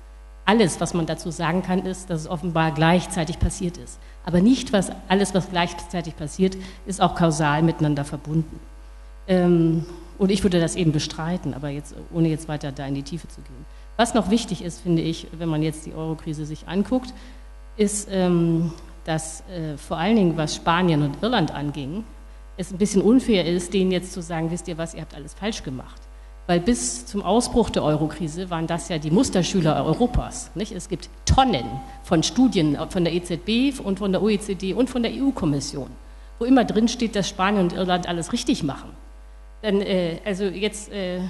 Alles, was man dazu sagen kann, ist, dass es offenbar gleichzeitig passiert ist. Aber nicht was, alles, was gleichzeitig passiert, ist auch kausal miteinander verbunden. Ähm, und ich würde das eben bestreiten, aber jetzt, ohne jetzt weiter da in die Tiefe zu gehen. Was noch wichtig ist, finde ich, wenn man jetzt die Eurokrise sich anguckt, ist, ähm, dass äh, vor allen Dingen, was Spanien und Irland anging, es ein bisschen unfair ist, denen jetzt zu sagen, wisst ihr was, ihr habt alles falsch gemacht. Weil bis zum Ausbruch der Eurokrise waren das ja die Musterschüler Europas. Nicht? Es gibt Tonnen von Studien von der EZB und von der OECD und von der EU-Kommission, wo immer drin steht, dass Spanien und Irland alles richtig machen. Denn, äh, also jetzt, äh,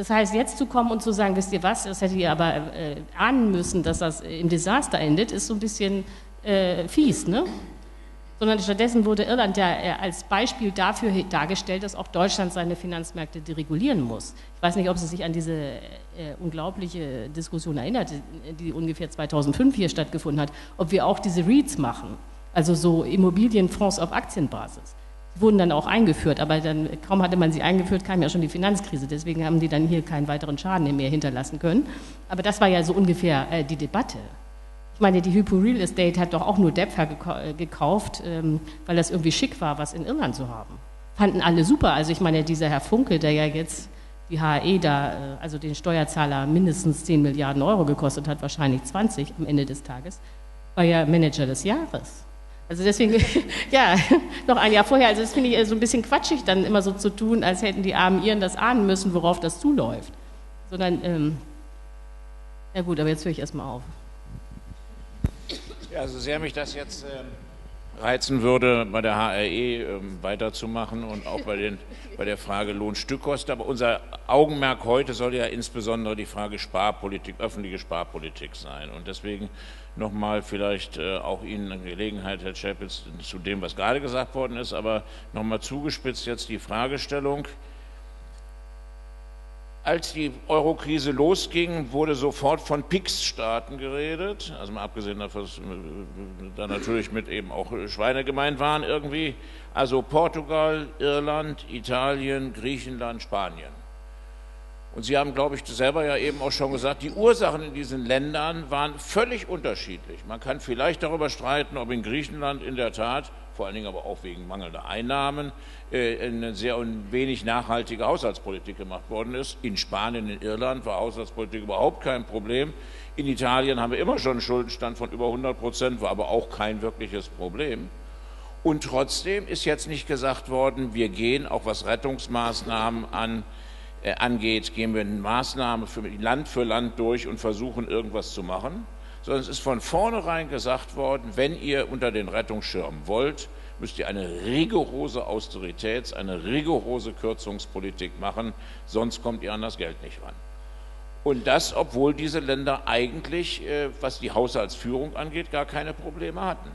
das heißt, jetzt zu kommen und zu sagen, wisst ihr was, das hättet ihr aber äh, ahnen müssen, dass das im Desaster endet, ist so ein bisschen äh, fies, ne? sondern stattdessen wurde Irland ja äh, als Beispiel dafür dargestellt, dass auch Deutschland seine Finanzmärkte deregulieren muss. Ich weiß nicht, ob Sie sich an diese äh, unglaubliche Diskussion erinnert, die ungefähr 2005 hier stattgefunden hat, ob wir auch diese REITs machen, also so Immobilienfonds auf Aktienbasis. Wurden dann auch eingeführt, aber dann kaum hatte man sie eingeführt, kam ja schon die Finanzkrise. Deswegen haben die dann hier keinen weiteren Schaden mehr hinterlassen können. Aber das war ja so ungefähr äh, die Debatte. Ich meine, die Hypo Real Estate hat doch auch nur Depfer äh, gekauft, ähm, weil das irgendwie schick war, was in Irland zu haben. Fanden alle super. Also ich meine, dieser Herr Funke, der ja jetzt die HAE da, äh, also den Steuerzahler mindestens 10 Milliarden Euro gekostet hat, wahrscheinlich 20 am Ende des Tages, war ja Manager des Jahres. Also deswegen, [laughs] ja, [laughs] noch ein Jahr vorher. Also das finde ich äh, so ein bisschen quatschig, dann immer so zu tun, als hätten die armen Iren das ahnen müssen, worauf das zuläuft. Sondern, ähm, ja gut, aber jetzt höre ich erstmal auf. Ja, also sehr mich das jetzt ähm, reizen würde, bei der HRE ähm, weiterzumachen und auch bei, den, bei der Frage Lohnstückkosten. Aber unser Augenmerk heute soll ja insbesondere die Frage Sparpolitik, öffentliche Sparpolitik sein. Und deswegen nochmal vielleicht äh, auch Ihnen eine Gelegenheit, Herr Chapitz, zu dem, was gerade gesagt worden ist, aber nochmal zugespitzt jetzt die Fragestellung. Als die Eurokrise losging, wurde sofort von PIX-Staaten geredet, also mal abgesehen davon, dass da natürlich mit eben auch Schweine gemeint waren irgendwie, also Portugal, Irland, Italien, Griechenland, Spanien. Und Sie haben, glaube ich, selber ja eben auch schon gesagt, die Ursachen in diesen Ländern waren völlig unterschiedlich. Man kann vielleicht darüber streiten, ob in Griechenland in der Tat, vor allen Dingen aber auch wegen mangelnder Einnahmen, äh, eine sehr wenig nachhaltige Haushaltspolitik gemacht worden ist. In Spanien, in Irland war Haushaltspolitik überhaupt kein Problem. In Italien haben wir immer schon einen Schuldenstand von über 100 Prozent, war aber auch kein wirkliches Problem. Und trotzdem ist jetzt nicht gesagt worden, wir gehen auch was Rettungsmaßnahmen an, angeht, gehen wir Maßnahmen für Land für Land durch und versuchen irgendwas zu machen, sondern es ist von vornherein gesagt worden, wenn ihr unter den Rettungsschirm wollt, müsst ihr eine rigorose Austeritäts-, eine rigorose Kürzungspolitik machen, sonst kommt ihr an das Geld nicht ran. Und das, obwohl diese Länder eigentlich, äh, was die Haushaltsführung angeht, gar keine Probleme hatten.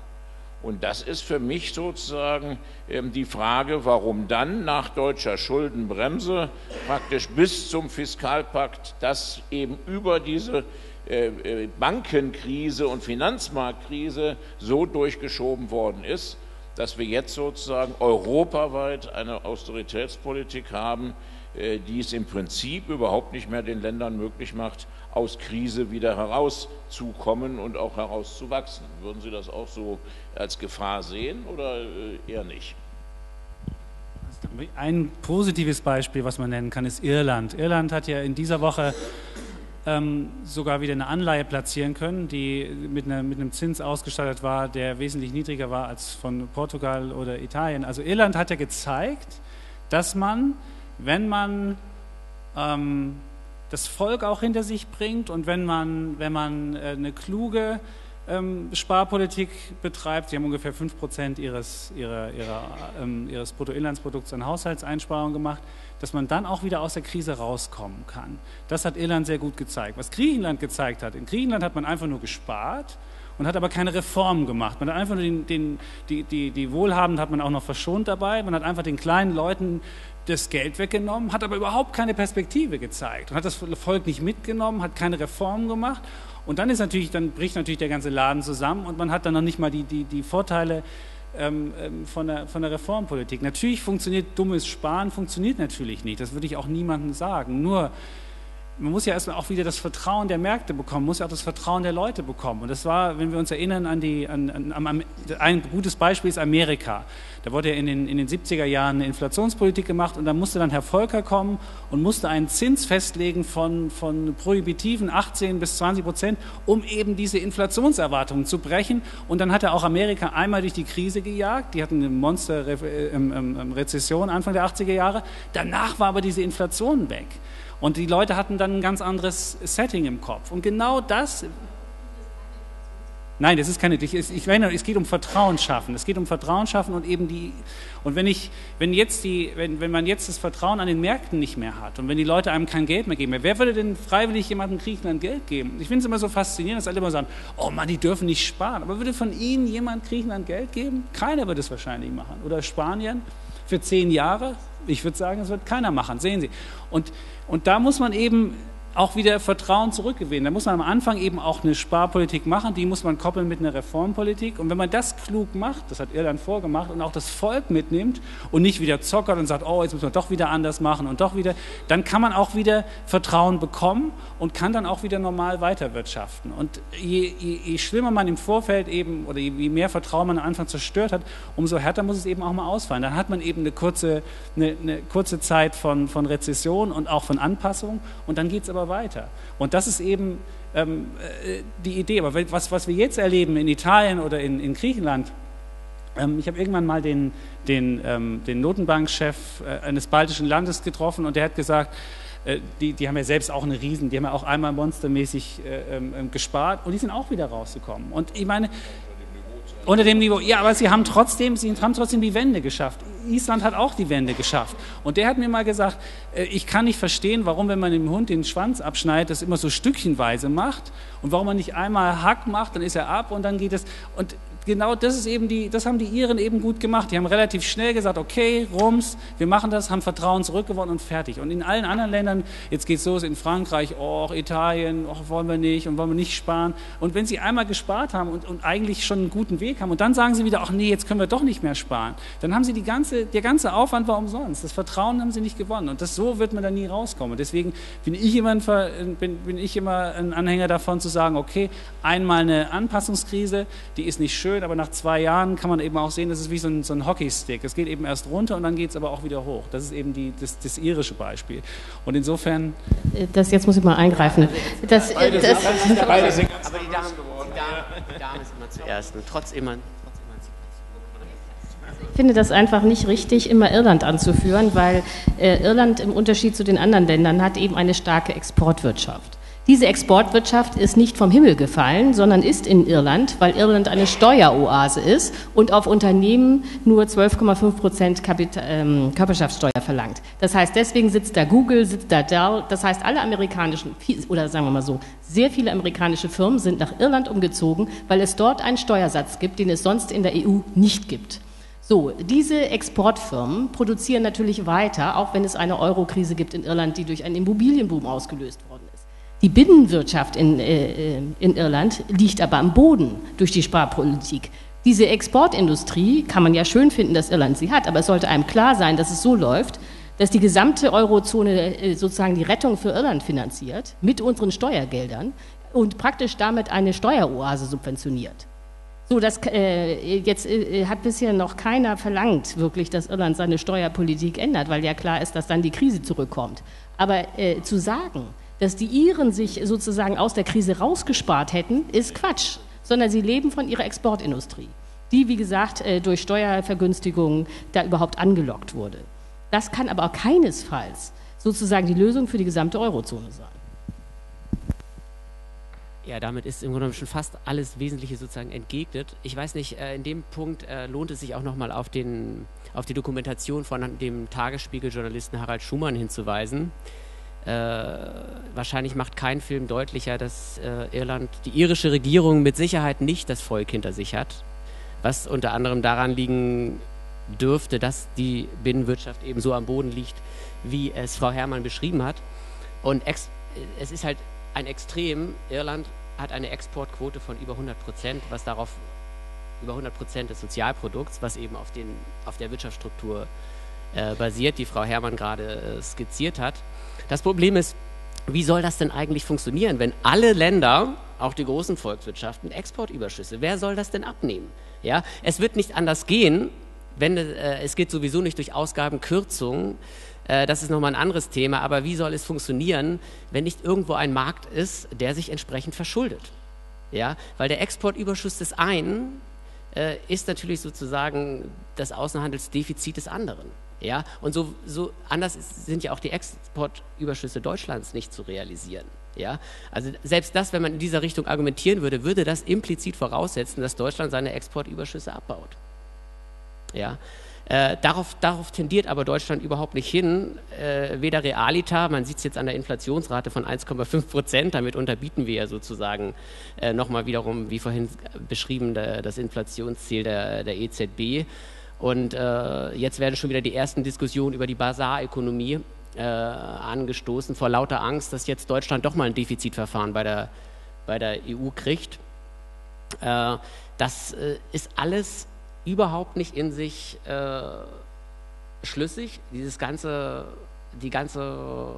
Und das ist für mich sozusagen ähm, die Frage, warum dann nach deutscher Schuldenbremse praktisch bis zum Fiskalpakt das eben über diese äh, äh, Bankenkrise und Finanzmarktkrise so durchgeschoben worden ist, dass wir jetzt sozusagen europaweit eine Austeritätspolitik haben, äh, die es im Prinzip überhaupt nicht mehr den Ländern möglich macht, aus Krise wieder herauszukommen und auch herauszuwachsen. Würden Sie das auch so als Gefahr sehen oder äh, eher nicht? Ein positives Beispiel, was man nennen kann, ist Irland. Irland hat ja in dieser Woche ähm, sogar wieder eine Anleihe platzieren können, die mit, einer, mit, einem Zins ausgestattet war, der wesentlich niedriger war als von Portugal oder Italien. Also Irland hat ja gezeigt, dass man, wenn man ähm, das Volk auch hinter sich bringt und wenn man, wenn man äh, eine kluge ähm, Sparpolitik betreibt, sie haben ungefähr 5% ihres, ihrer, ihrer, ähm, ihres Bruttoinlandsprodukts an Haushaltseinsparungen gemacht, dass man dann auch wieder aus der Krise rauskommen kann. Das hat Irland sehr gut gezeigt. Was Griechenland gezeigt hat, in Griechenland hat man einfach nur gespart und hat aber keine Reformen gemacht. Man hat einfach nur den, den, die, die, die Wohlhabenden hat man auch noch verschont dabei. Man hat einfach den kleinen Leuten das Geld weggenommen, hat aber überhaupt keine Perspektive gezeigt und hat das Volk nicht mitgenommen, hat keine Reformen gemacht. Und dann ist natürlich, dann bricht natürlich der ganze Laden zusammen und man hat dann noch nicht mal die, die, die Vorteile ähm, ähm, von, der, von der Reformpolitik. Natürlich funktioniert dummes Sparen, funktioniert natürlich nicht. Das würde ich auch niemandem sagen. Nur man muss ja erstmal auch wieder das Vertrauen der Märkte bekommen, muss ja auch das Vertrauen der Leute bekommen. Und das war, wenn wir uns erinnern an die, an, an, ein gutes Beispiel ist Amerika. Da wurde ja in den, in den 70er Jahren eine Inflationspolitik gemacht und da musste dann Herr Volcker kommen und musste einen Zins festlegen von, von prohibitiven 18 bis 20 Prozent, um eben diese Inflationserwartungen zu brechen. Und dann hat er auch Amerika einmal durch die Krise gejagt. Die hatten eine Monster-Rezession Anfang der 80er Jahre. Danach war aber diese Inflation weg. Und die Leute hatten dann ein ganz anderes Setting im Kopf. Und genau das. Nein, das ist keine. Ich, meine, es geht um Vertrauen schaffen. Es geht um Vertrauen schaffen und eben die. Und wenn ich, wenn jetzt die, wenn, wenn man jetzt das Vertrauen an den Märkten nicht mehr hat und wenn die Leute einem kein Geld mehr geben, wer würde denn freiwillig jemandem Griechenland Geld geben? Ich finde es immer so faszinierend, dass alle immer sagen, oh Mann, die dürfen nicht sparen. Aber würde von Ihnen jemand Griechenland Geld geben? Keiner würde es wahrscheinlich machen. Oder Spanien für zehn Jahre? Ich würde sagen, das wird keiner machen. Sehen Sie. Und und da muss man eben auch wieder Vertrauen zurückgewinnen. Da muss man am Anfang eben auch eine Sparpolitik machen, die muss man koppeln mit einer Reformpolitik. Und wenn man das klug macht, das hat Irland vorgemacht, und auch das Volk mitnimmt und nicht wieder zockert und sagt, oh, jetzt muss man doch wieder anders machen und doch wieder, dann kann man auch wieder Vertrauen bekommen und kann dann auch wieder normal weiterwirtschaften. Und je, je, je schlimmer man im Vorfeld eben oder je, je, mehr Vertrauen man am Anfang zerstört hat, umso härter muss es eben auch mal ausfallen. Dann hat man eben eine kurze, eine, eine kurze Zeit von, von Rezession und auch von Anpassung und dann geht es aber weiter. Und das ist eben ähm, äh, die Idee. Aber was, was wir jetzt erleben in Italien oder in, in Griechenland, ähm, ich habe irgendwann mal den, den, ähm, den Notenbankchef äh, eines baltischen Landes getroffen und der hat gesagt, äh, die, die, haben ja selbst auch eine Riesen, die haben ja auch einmal monstermäßig äh, ähm, ähm, gespart und die sind auch wieder rausgekommen. Und ich meine, unter dem Niveau, ja, aber sie haben trotzdem, sie haben trotzdem die Wende geschafft. Island hat auch die Wende geschafft. Und der hat mir mal gesagt, äh, ich kann nicht verstehen, warum, wenn man dem Hund den Schwanz abschneidet, das immer so stückchenweise macht und warum man nicht einmal Hack macht, dann ist er ab und dann geht es. Und genau das ist eben die, das haben die Iren eben gut gemacht. Die haben relativ schnell gesagt, okay, Rums, wir machen das, haben Vertrauen zurückgewonnen und fertig. Und in allen anderen Ländern, jetzt geht es los, in Frankreich, oh, Italien, oh, wollen wir nicht und wollen wir nicht sparen. Und wenn sie einmal gespart haben und, und eigentlich schon einen guten Weg haben und dann sagen sie wieder, ach nee, jetzt können wir doch nicht mehr sparen, dann haben sie die ganze, der ganze Aufwand war umsonst. Das Vertrauen haben sie nicht gewonnen. Und das so wird man da nie rauskommen. deswegen bin ich immer ein, bin, bin ich immer ein Anhänger davon zu sagen, okay, einmal eine Anpassungskrise, die ist nicht schön, schön, aber nach zwei Jahren kann man eben auch sehen, das ist wie so ein, so ein Hockeystick. Es geht eben erst runter und dann geht es aber auch wieder hoch. Das ist eben die, das, das irische Beispiel. Und insofern. Das, jetzt muss ich mal eingreifen. Das, beide, das, sind, beide [laughs] sind aber die Damen, die, Damen, die Damen ist immer zuerst und trotz immer. Ich finde das einfach nicht richtig, immer Irland anzuführen, weil äh, Irland im Unterschied zu den anderen Ländern hat eben eine starke Exportwirtschaft. Diese Exportwirtschaft ist nicht vom Himmel gefallen, sondern ist in Irland, weil Irland eine Steueroase ist und auf Unternehmen nur 12,5 Prozent ähm, Körperschaftssteuer verlangt. Das heißt, deswegen sitzt da Google, sitzt da Dell. Das heißt, alle amerikanischen, oder sagen wir mal so, sehr viele amerikanische Firmen sind nach Irland umgezogen, weil es dort einen Steuersatz gibt, den es sonst in der EU nicht gibt. So, diese Exportfirmen produzieren natürlich weiter, auch wenn es eine Eurokrise gibt in Irland, die durch einen Immobilienboom ausgelöst ist. Die Binnenwirtschaft in, äh, in Irland liegt aber am Boden durch die Sparpolitik. Diese Exportindustrie kann man ja schön finden, dass Irland sie hat, aber es sollte einem klar sein, dass es so läuft, dass die gesamte Eurozone äh, sozusagen die Rettung für Irland finanziert mit unseren Steuergeldern und praktisch damit eine Steueroase subventioniert. So, das äh, jetzt äh, hat bisher noch keiner verlangt, wirklich, dass Irland seine Steuerpolitik ändert, weil ja klar ist, dass dann die Krise zurückkommt. Aber äh, zu sagen, dass die Iren sich sozusagen aus der Krise rausgespart hätten, ist Quatsch, sondern sie leben von ihrer Exportindustrie, die, wie gesagt, äh, durch Steuervergünstigungen da überhaupt angelockt wurde. Das kann aber auch keinesfalls sozusagen die Lösung für die gesamte Eurozone sein. Ja, damit ist im Grunde schon fast alles Wesentliche sozusagen entgegnet. Ich weiß nicht, äh, in dem Punkt äh, lohnt es sich auch nochmal auf, auf die Dokumentation von dem Tagesspiegel-Journalisten Harald Schumann hinzuweisen, wahrscheinlich macht kein Film deutlicher, dass äh, Irland, die irische Regierung mit Sicherheit nicht das Volk hinter sich hat, was unter anderem daran liegen dürfte, dass die Binnenwirtschaft eben so am Boden liegt, wie es Frau Herrmann beschrieben hat. Und es ist halt ein Extrem. Irland hat eine Exportquote von über 100 Prozent, was darauf über 100 Prozent des Sozialprodukts, was eben auf, den, auf der Wirtschaftsstruktur äh, basiert, die Frau Herrmann gerade äh, skizziert hat. Das Problem ist, wie soll das denn eigentlich funktionieren, wenn alle Länder, auch die großen Volkswirtschaften, Exportüberschüsse, wer soll das denn abnehmen? Ja, es wird nicht anders gehen, wenn äh, es geht sowieso nicht durch Ausgabenkürzungen. Äh, das ist nochmal ein anderes Thema. Aber wie soll es funktionieren, wenn nicht irgendwo ein Markt ist, der sich entsprechend verschuldet? Ja, weil der Exportüberschuss des einen äh, ist natürlich sozusagen das Außenhandelsdefizit des anderen. Ja, und so, so anders sind ja auch die Exportüberschüsse Deutschlands nicht zu realisieren. Ja, also selbst das, wenn man in dieser Richtung argumentieren würde, würde das implizit voraussetzen, dass Deutschland seine Exportüberschüsse abbaut. Ja, äh, darauf, darauf, tendiert aber Deutschland überhaupt nicht hin, äh, weder realita, man sieht es jetzt an der Inflationsrate von 1,5 Prozent, damit unterbieten wir ja sozusagen äh, nochmal wiederum, wie vorhin beschrieben, der, das Inflationsziel der, der EZB. Und äh, jetzt werden schon wieder die ersten Diskussionen über die Basarökonomie äh, angestoßen, vor lauter Angst, dass jetzt Deutschland doch mal ein Defizitverfahren bei der, bei der EU kriegt. Äh, das äh, ist alles überhaupt nicht in sich äh, schlüssig. Dieses ganze, die ganze,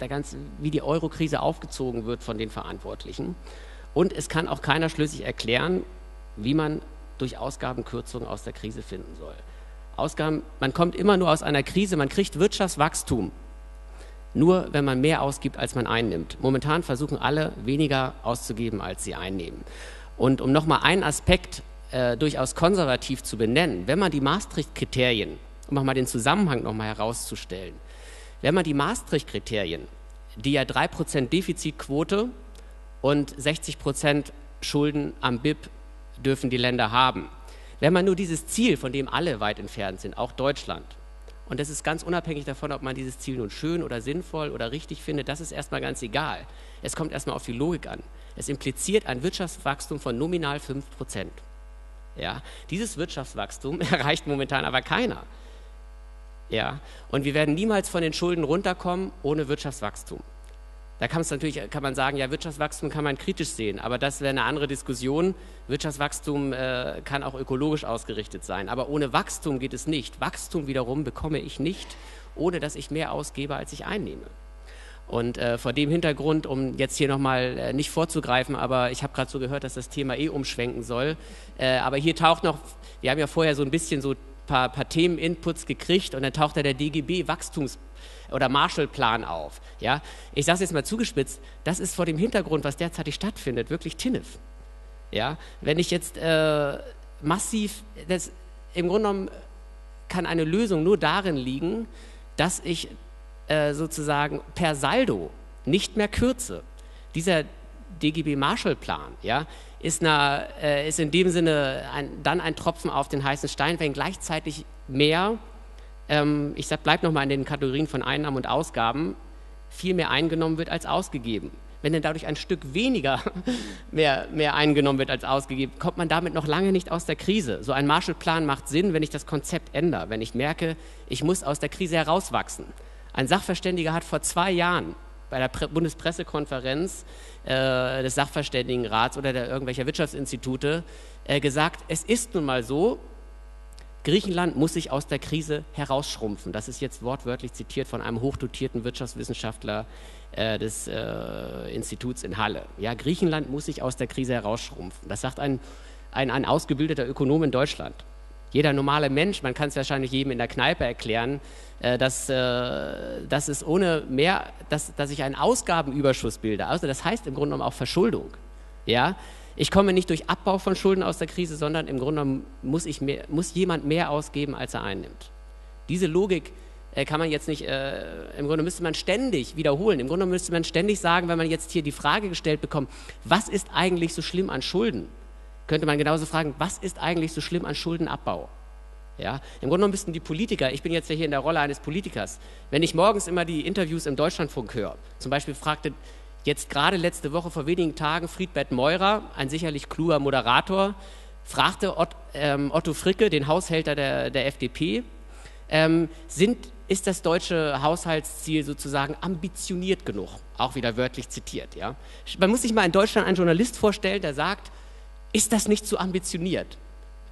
der ganze, wie die Euro-Krise aufgezogen wird von den Verantwortlichen. Und es kann auch keiner schlüssig erklären, wie man durch Ausgabenkürzungen aus der Krise finden soll. Ausgaben, man kommt immer nur aus einer Krise, man kriegt Wirtschaftswachstum. Nur wenn man mehr ausgibt, als man einnimmt. Momentan versuchen alle weniger auszugeben, als sie einnehmen. Und um nochmal einen Aspekt äh, durchaus konservativ zu benennen, wenn man die Maastricht-Kriterien, um nochmal den Zusammenhang nochmal herauszustellen, wenn man die Maastricht-Kriterien, die ja 3% Defizitquote und 60% Schulden am BIP dürfen die Länder haben. Wenn man nur dieses Ziel, von dem alle weit entfernt sind, auch Deutschland, und das ist ganz unabhängig davon, ob man dieses Ziel nun schön oder sinnvoll oder richtig findet, das ist erstmal ganz egal. Es kommt erstmal auf die Logik an. Es impliziert ein Wirtschaftswachstum von nominal 5 Prozent. Ja, dieses Wirtschaftswachstum [laughs] erreicht momentan aber keiner. Ja, und wir werden niemals von den Schulden runterkommen ohne Wirtschaftswachstum. Da kann es natürlich, kann man sagen, ja, Wirtschaftswachstum kann man kritisch sehen, aber das wäre eine andere Diskussion. Wirtschaftswachstum äh, kann auch ökologisch ausgerichtet sein, aber ohne Wachstum geht es nicht. Wachstum wiederum bekomme ich nicht, ohne dass ich mehr ausgebe, als ich einnehme. Und äh, vor dem Hintergrund, um jetzt hier nochmal äh, nicht vorzugreifen, aber ich habe gerade so gehört, dass das Thema eh umschwenken soll. Äh, aber hier taucht noch, wir haben ja vorher so ein bisschen so paar, paar Themen-Inputs gekriegt und dann taucht da der DGB Wachstums oder Marshallplan auf. Ja? Ich sage es jetzt mal zugespitzt, das ist vor dem Hintergrund, was derzeitig stattfindet, wirklich Tinnef. Ja? Wenn ich jetzt äh, massiv, das, im Grunde genommen kann eine Lösung nur darin liegen, dass ich äh, sozusagen per Saldo nicht mehr kürze. Dieser DGB Marshallplan ja, ist, äh, ist in dem Sinne ein, dann ein Tropfen auf den heißen Stein, wenn gleichzeitig mehr ähm, ich bleibe nochmal in den Kategorien von Einnahmen und Ausgaben, viel mehr eingenommen wird als ausgegeben. Wenn denn dadurch ein Stück weniger [laughs] mehr, mehr eingenommen wird als ausgegeben, kommt man damit noch lange nicht aus der Krise. So ein Marshallplan macht Sinn, wenn ich das Konzept ändere, wenn ich merke, ich muss aus der Krise herauswachsen. Ein Sachverständiger hat vor zwei Jahren bei der Pre Bundespressekonferenz äh, des Sachverständigenrats oder der irgendwelcher Wirtschaftsinstitute äh, gesagt, es ist nun mal so, Griechenland muss sich aus der Krise herausschrumpfen. Das ist jetzt wortwörtlich zitiert von einem hochdotierten Wirtschaftswissenschaftler äh, des äh, Instituts in Halle. Ja, Griechenland muss sich aus der Krise herausschrumpfen. Das sagt ein, ein, ein ausgebildeter Ökonom in Deutschland. Jeder normale Mensch, man kann es wahrscheinlich jedem in der Kneipe erklären, äh, dass, äh, dass es ohne mehr, dass, dass ich einen Ausgabenüberschuss bilde. Also das heißt im Grunde genommen auch Verschuldung. Ja, ich komme nicht durch Abbau von Schulden aus der Krise, sondern im Grunde muss, ich mehr, muss jemand mehr ausgeben, als er einnimmt. Diese Logik äh, kann man jetzt nicht, äh, im Grunde müsste man ständig wiederholen. Im Grunde müsste man ständig sagen, wenn man jetzt hier die Frage gestellt bekommt, was ist eigentlich so schlimm an Schulden? Könnte man genauso fragen, was ist eigentlich so schlimm an Schuldenabbau? Ja, Im Grunde müssten die Politiker, ich bin jetzt hier in der Rolle eines Politikers, wenn ich morgens immer die Interviews im Deutschlandfunk höre, zum Beispiel fragte Jetzt gerade letzte Woche vor wenigen Tagen Friedbert Meurer, ein sicherlich kluger Moderator, fragte ähm, Otto Fricke, den Haushälter der, der FDP, ähm, sind, ist das deutsche Haushaltsziel sozusagen ambitioniert genug? Auch wieder wörtlich zitiert. Ja? Man muss sich mal in Deutschland einen Journalist vorstellen, der sagt, ist das nicht zu ambitioniert?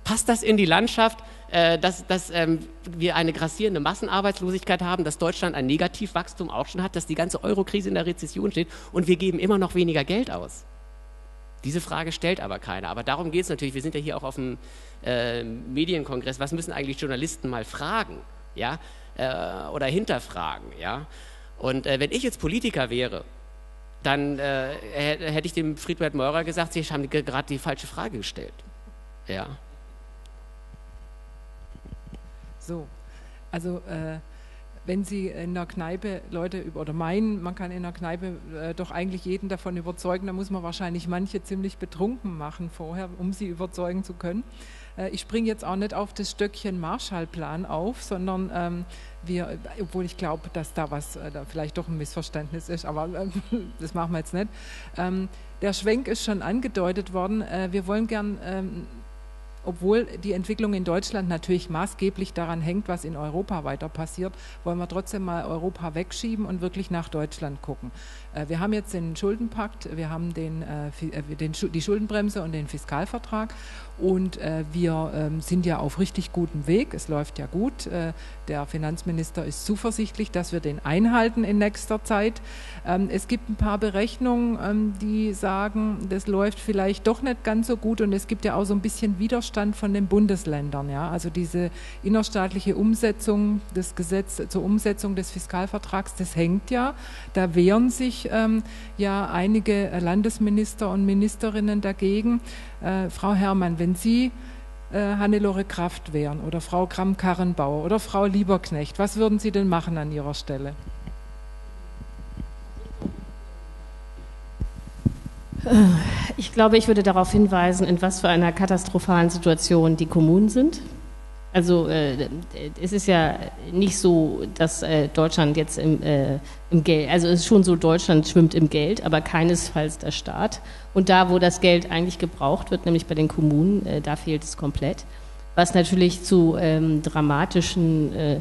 Passt das in die Landschaft, äh, dass, dass ähm, wir eine grassierende Massenarbeitslosigkeit haben, dass Deutschland ein Negativwachstum auch schon hat, dass die ganze Eurokrise in der Rezession steht und wir geben immer noch weniger Geld aus? Diese Frage stellt aber keiner. Aber darum geht es natürlich. Wir sind ja hier auch auf dem äh, Medienkongress. Was müssen eigentlich Journalisten mal fragen? Ja? Äh, oder hinterfragen? Ja? Und äh, wenn ich jetzt Politiker wäre, dann äh, hätte ich dem Friedbert Meurer gesagt, Sie haben gerade die falsche Frage gestellt. Ja. So, also äh, wenn Sie in der Kneipe Leute über, oder meinen, man kann in der Kneipe äh, doch eigentlich jeden davon überzeugen, dann muss man wahrscheinlich manche ziemlich betrunken machen vorher, um sie überzeugen zu können. Äh, ich springe jetzt auch nicht auf das Stöckchen Marshallplan auf, sondern ähm, wir, obwohl ich glaube, dass da was, äh, da vielleicht doch ein Missverständnis ist, aber äh, [laughs] das machen wir jetzt nicht. Ähm, der Schwenk ist schon angedeutet worden. Äh, wir wollen gern ähm, obwohl die Entwicklung in Deutschland natürlich maßgeblich daran hängt, was in Europa weiter passiert, wollen wir trotzdem mal Europa wegschieben und wirklich nach Deutschland gucken. Äh, wir haben jetzt den Schuldenpakt, wir haben den, äh, äh, den, die Schuldenbremse und den Fiskalvertrag und wir ähm, sind ja auf richtig gutem Weg. Es läuft ja gut. Der Finanzminister ist zuversichtlich, dass wir den einhalten in nächster Zeit. Ähm, es gibt ein paar Berechnungen, ähm, die sagen, das läuft vielleicht doch nicht ganz so gut und es gibt ja auch so ein bisschen Widerstand von den Bundesländern. Ja? Also diese innerstaatliche Umsetzung des Gesetzes zur Umsetzung des Fiskalvertrags, das hängt ja. Da wehren sich ähm, ja einige Landesminister und Ministerinnen dagegen. Äh, Frau Herrmann, wenn Sie äh, Hannelore Kraft wären oder Frau Kramp-Karrenbauer oder Frau Lieberknecht, was würden Sie denn machen an Ihrer Stelle? Ich glaube, ich würde darauf hinweisen, in was für einer katastrophalen Situation die Kommunen sind. Also äh, es ist ja nicht so, dass äh, Deutschland jetzt im, äh, im, Geld, also es ist schon so, Deutschland schwimmt im Geld, aber keinesfalls der Staat. Und da, wo das Geld eigentlich gebraucht wird, nämlich bei den Kommunen, äh, da fehlt es komplett. Was natürlich zu ähm, dramatischen, äh,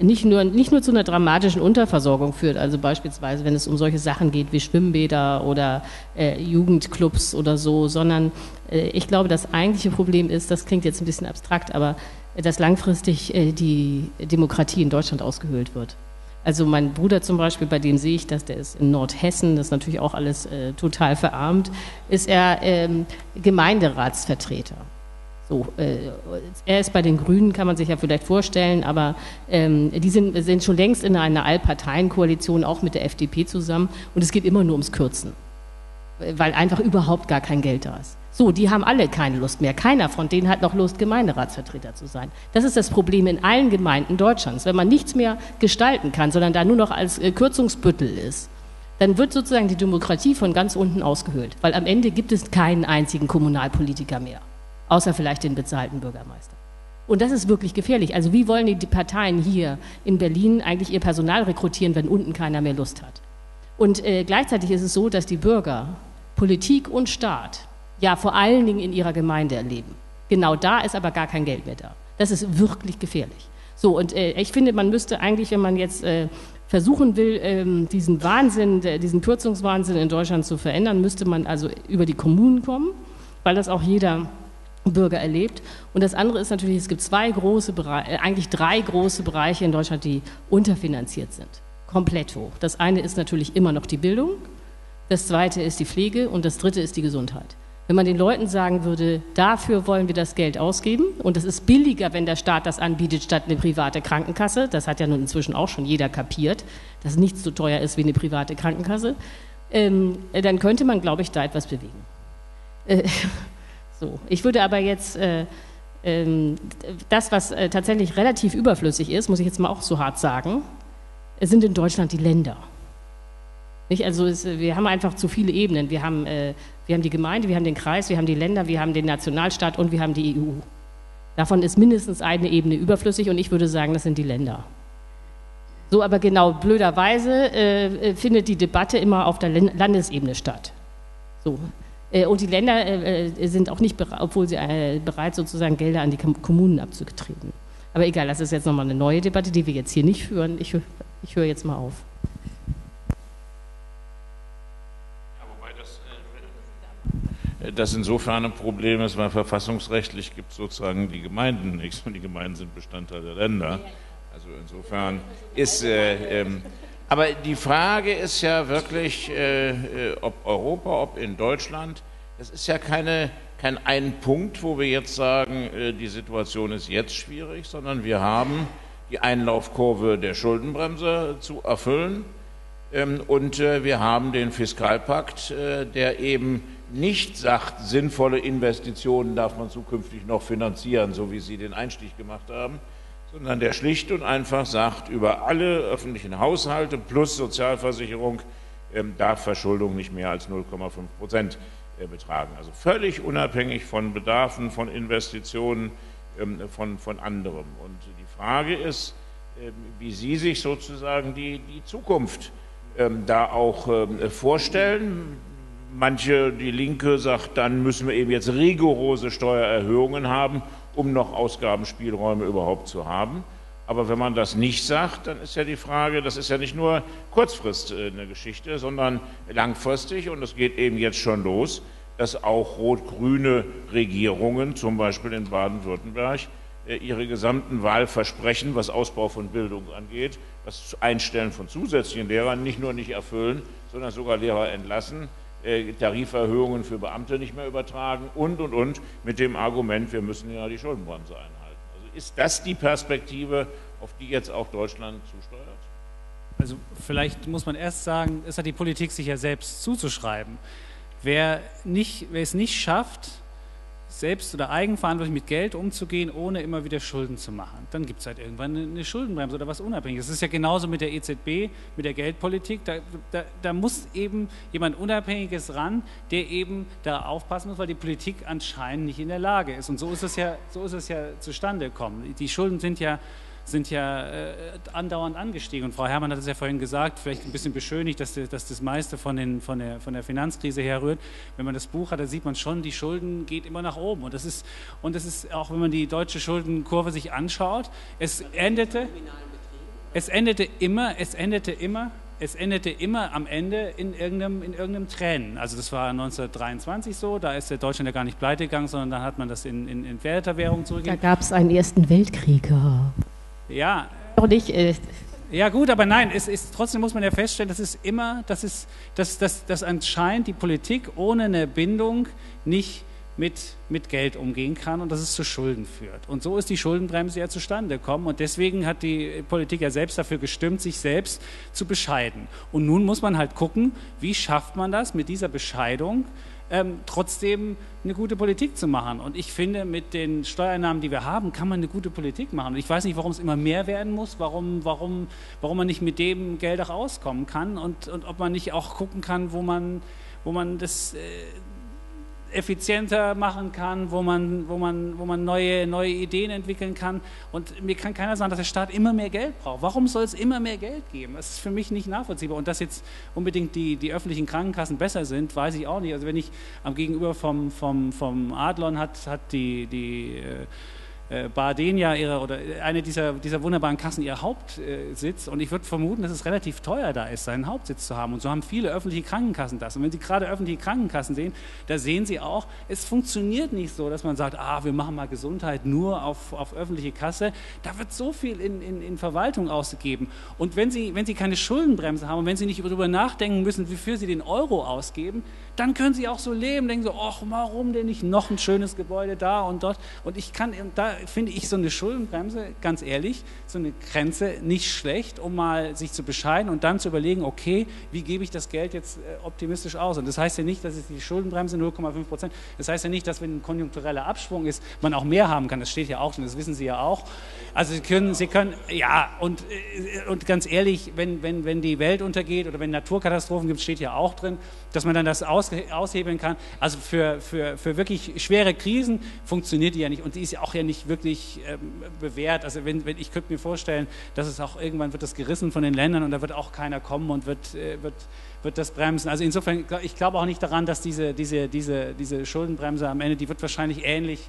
nicht, nur, nicht nur zu einer dramatischen Unterversorgung führt, also beispielsweise, wenn es um solche Sachen geht wie Schwimmbäder oder äh, Jugendclubs oder so, sondern ich glaube, das eigentliche Problem ist, das klingt jetzt ein bisschen abstrakt, aber dass langfristig äh, die Demokratie in Deutschland ausgehöhlt wird. Also mein Bruder zum Beispiel, bei dem sehe ich das, der ist in Nordhessen, das ist natürlich auch alles äh, total verarmt, ist er ähm, Gemeinderatsvertreter. So, äh, er ist bei den Grünen, kann man sich ja vielleicht vorstellen, aber ähm, die sind, sind schon längst in einer Allparteienkoalition, auch mit der FDP zusammen, und es geht immer nur ums Kürzen, weil einfach überhaupt gar kein Geld da ist. So, die haben alle keine Lust mehr. Keiner von denen hat noch Lust, Gemeinderatsvertreter zu sein. Das ist das Problem in allen Gemeinden Deutschlands. Wenn man nichts mehr gestalten kann, sondern da nur noch als äh, Kürzungsbüttel ist, dann wird sozusagen die Demokratie von ganz unten ausgehöhlt. Weil am Ende gibt es keinen einzigen Kommunalpolitiker mehr. Außer vielleicht den bezahlten Bürgermeister. Und das ist wirklich gefährlich. Also wie wollen die Parteien hier in Berlin eigentlich ihr Personal rekrutieren, wenn unten keiner mehr Lust hat? Und äh, gleichzeitig ist es so, dass die Bürger, Politik und Staat ja vor allen Dingen in ihrer Gemeinde erleben. Genau da ist aber gar kein Geld mehr da. Das ist wirklich gefährlich. So, und äh, ich finde, man müsste eigentlich, wenn man jetzt äh, versuchen will, ähm, diesen Wahnsinn, äh, diesen Kürzungswahnsinn in Deutschland zu verändern, müsste man also über die Kommunen kommen, weil das auch jeder Bürger erlebt. Und das andere ist natürlich, es gibt zwei große Bereiche, äh, eigentlich drei große Bereiche in Deutschland, die unterfinanziert sind. Komplett hoch. Das eine ist natürlich immer noch die Bildung, das zweite ist die Pflege und das dritte ist die Gesundheit. Wenn man den Leuten sagen würde, dafür wollen wir das Geld ausgeben und es ist billiger, wenn der Staat das anbietet, statt eine private Krankenkasse, das hat ja nun inzwischen auch schon jeder kapiert, dass nichts so teuer ist wie eine private Krankenkasse, ähm, dann könnte man, glaube ich, da etwas bewegen. Äh, so, ich würde aber jetzt äh, äh, das, was äh, tatsächlich relativ überflüssig ist, muss ich jetzt mal auch so hart sagen, sind in Deutschland die Länder. Nicht? Also es, wir haben einfach zu viele Ebenen. Wir haben, äh, wir haben die Gemeinde, wir haben den Kreis, wir haben die Länder, wir haben den Nationalstaat und wir haben die EU. Davon ist mindestens eine Ebene überflüssig und ich würde sagen, das sind die Länder. So, aber genau, blöderweise äh, findet die Debatte immer auf der Landesebene statt. So. Äh, und die Länder äh, äh sind auch nicht obwohl sie bereit sozusagen Gelder an die Kommunen abzutreten. Aber egal, das ist jetzt nochmal eine neue Debatte, die wir jetzt hier nicht führen. Ich, ich höre jetzt mal auf. das insofern ein Problem ist, weil verfassungsrechtlich gibt es sozusagen die Gemeinden nicht und die Gemeinden sind Bestandteil der Länder. Also insofern ist, äh, ähm, aber die Frage ist ja wirklich, äh, äh, ob Europa, ob in Deutschland, das ist ja keine, kein ein Punkt, wo wir jetzt sagen, äh, die Situation ist jetzt schwierig, sondern wir haben die Einlaufkurve der Schuldenbremse zu erfüllen. Ähm, und äh, wir haben den Fiskalpakt, äh, der eben nicht sagt, sinnvolle Investitionen darf man zukünftig noch finanzieren, so wie Sie den Einstieg gemacht haben, sondern der schlicht und einfach sagt, über alle öffentlichen Haushalte plus Sozialversicherung ähm, darf Verschuldung nicht mehr als 0,5 Prozent äh, betragen. Also völlig unabhängig von Bedarfen, von Investitionen, ähm, von, von anderem. Und die Frage ist, ähm, wie Sie sich sozusagen die, die Zukunft ähm, da auch ähm, vorstellen. Manche, die Linke sagt, dann müssen wir eben jetzt rigorose Steuererhöhungen haben, um noch Ausgabenspielräume überhaupt zu haben. Aber wenn man das nicht sagt, dann ist ja die Frage, das ist ja nicht nur kurzfristig äh, eine Geschichte, sondern langfristig und es geht eben jetzt schon los, dass auch rot-grüne Regierungen, zum Beispiel in Baden-Württemberg, äh, ihre gesamten Wahlversprechen, was Ausbau von Bildung angeht, das Einstellen von zusätzlichen Lehrern nicht nur nicht erfüllen, sondern sogar Lehrer entlassen, äh, Tariferhöhungen für Beamte nicht mehr übertragen und, und, und, mit dem Argument, wir müssen ja die Schuldenbremse einhalten. Also ist das die Perspektive, auf die jetzt auch Deutschland zusteuert? Also vielleicht muss man erst sagen, es hat die Politik sich ja selbst zuzuschreiben. Wer, nicht, wer es nicht schafft, selbst oder eigenverantwortlich mit Geld umzugehen, ohne immer wieder Schulden zu machen. Dann gibt es halt irgendwann eine Schuldenbremse oder was Unabhängiges. Das ist ja genauso mit der EZB, mit der Geldpolitik. Da, da, da, muss eben jemand Unabhängiges ran, der eben da aufpassen muss, weil die Politik anscheinend nicht in der Lage ist. Und so ist es ja, so ist es ja zustande gekommen. Die Schulden sind ja sind ja äh, andauernd angestiegen. Und Frau Herrmann hat es ja vorhin gesagt, vielleicht ein bisschen beschönigt, dass, dass das meiste von, den, von, der, von der Finanzkrise herrührt. Wenn man das Buch hat, dann sieht man schon, die Schulden geht immer nach oben. Und das ist, und das ist auch, wenn man die deutsche Schuldenkurve sich anschaut, es endete, es endete immer, es endete immer, es endete immer am Ende in irgendeinem, in irgendeinem Tränen. Also das war 1923 so, da ist der Deutschland ja gar nicht pleite gegangen, sondern dann hat man das in, in, in Währung zurückgegeben. Da gab es einen ersten Weltkrieg. Ja. Doch nicht. Äh, ja gut, aber nein, es ist, trotzdem muss man ja feststellen, dass es immer, dass, es, dass, dass, dass anscheinend die Politik ohne eine Bindung nicht mit, mit Geld umgehen kann und dass es zu Schulden führt. Und so ist die Schuldenbremse ja zustande gekommen und deswegen hat die Politik ja selbst dafür gestimmt, sich selbst zu bescheiden. Und nun muss man halt gucken, wie schafft man das mit dieser Bescheidung, ähm, trotzdem eine gute Politik zu machen. Und ich finde, mit den Steuereinnahmen, die wir haben, kann man eine gute Politik machen. Und ich weiß nicht, warum es immer mehr werden muss, warum, warum, warum man nicht mit dem Geld auch auskommen kann und, und ob man nicht auch gucken kann, wo man, wo man das, äh, effizienter machen kann, wo man, wo man, wo man neue, neue Ideen entwickeln kann. Und mir kann keiner sagen, dass der Staat immer mehr Geld braucht. Warum soll es immer mehr Geld geben? Das ist für mich nicht nachvollziehbar. Und dass jetzt unbedingt die, die öffentlichen Krankenkassen besser sind, weiß ich auch nicht. Also wenn ich am Gegenüber vom, vom, vom Adlon hat, hat die, die äh, äh, Bardenia ihre, oder eine dieser, dieser wunderbaren Kassen ihr Hauptsitz. Und ich würde vermuten, dass es relativ teuer da ist, seinen Hauptsitz zu haben. Und so haben viele öffentliche Krankenkassen das. Und wenn Sie gerade öffentliche Krankenkassen sehen, da sehen Sie auch, es funktioniert nicht so, dass man sagt, ah, wir machen mal Gesundheit nur auf, auf öffentliche Kasse. Da wird so viel in, in, in Verwaltung ausgegeben. Und wenn Sie, wenn Sie keine Schuldenbremse haben und wenn Sie nicht darüber nachdenken müssen, wofür Sie den Euro ausgeben, dann können Sie auch so leben, denken so, ach, warum denn nicht noch ein schönes Gebäude da und dort? Und ich kann, da finde ich so eine Schuldenbremse, ganz ehrlich, so eine Grenze nicht schlecht, um mal sich zu bescheiden und dann zu überlegen, okay, wie gebe ich das Geld jetzt äh, optimistisch aus? Und das heißt ja nicht, dass es die Schuldenbremse 0,5 Prozent, das heißt ja nicht, dass wenn ein konjunktureller Abschwung ist, man auch mehr haben kann. Das steht ja auch schon, das wissen Sie ja auch. Also Sie können, Sie können, ja, und, äh, und ganz ehrlich, wenn, wenn, wenn die Welt untergeht oder wenn Naturkatastrophen gibt, steht ja auch drin, dass man dann das aus, aushebeln kann. Also für, für, für wirklich schwere Krisen funktioniert die ja nicht und die ist ja auch ja nicht wirklich ähm, bewährt. Also wenn, wenn, ich könnte mir vorstellen, dass es auch irgendwann wird das gerissen von den Ländern und da wird auch keiner kommen und wird, äh, wird, wird das bremsen. Also insofern, ich glaube auch nicht daran, dass diese, diese, diese, diese Schuldenbremse am Ende, die wird wahrscheinlich ähnlich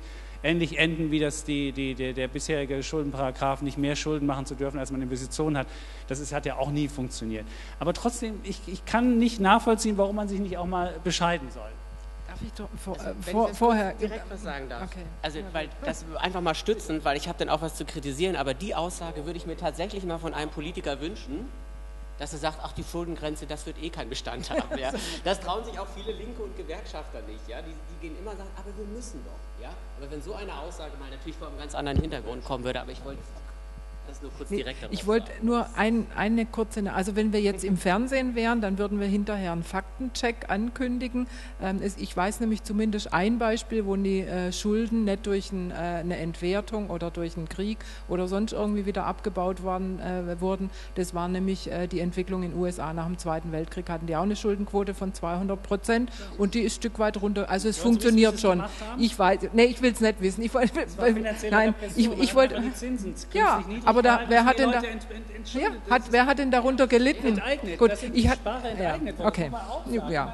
ähnlich enden, wie das die, die, der, der bisherige Schuldenparagraf, nicht mehr Schulden machen zu dürfen, als man Investitionen hat. Das ist, hat ja auch nie funktioniert. Aber trotzdem, ich, ich kann nicht nachvollziehen, warum man sich nicht auch mal bescheiden soll. Darf Darf ich doch vor, Also, äh, vor, ich vorher direkt was sagen darf. Okay. Also, weil das einfach mal stützend, weil ich habe dann auch was zu kritisieren, aber die Aussage würde ich mir tatsächlich mal von einem Politiker wünschen, dass er sagt, ach, die Schuldengrenze, das wird eh keinen Bestand haben. [laughs] Ja. Das trauen sich auch viele Linke und Gewerkschafter nicht. Ja. Die, die gehen immer und sagen, aber wir müssen doch. Ja. Aber wenn so eine Aussage mal natürlich vor einem ganz anderen Hintergrund kommen würde, aber ich wollte Nee, ich wollte nur ein, eine kurze, also wenn wir jetzt im Fernsehen wären, dann würden wir hinterher einen Faktencheck ankündigen. Ähm, es, ich weiß nämlich zumindest ein Beispiel, wo die äh, Schulden nicht durch ein, äh, eine Entwertung oder durch einen Krieg oder sonst irgendwie wieder abgebaut worden, äh, wurden. Das war nämlich äh, die Entwicklung in den USA nach dem Zweiten Weltkrieg, hatten die auch eine Schuldenquote von 200 Prozent und die ist ein Stück weit runter. Also es Sie wissen, funktioniert wie Sie schon. Ich weiß, nee, ich will es nicht wissen. Ich finanzielle [laughs] nein, ich, ich wollte, Ja, niedrig aber da- wer hat denn da- ent- ent- ja, hat, wer hat denn darunter gelitten? Gut, ich hat, ja, okay. Ja,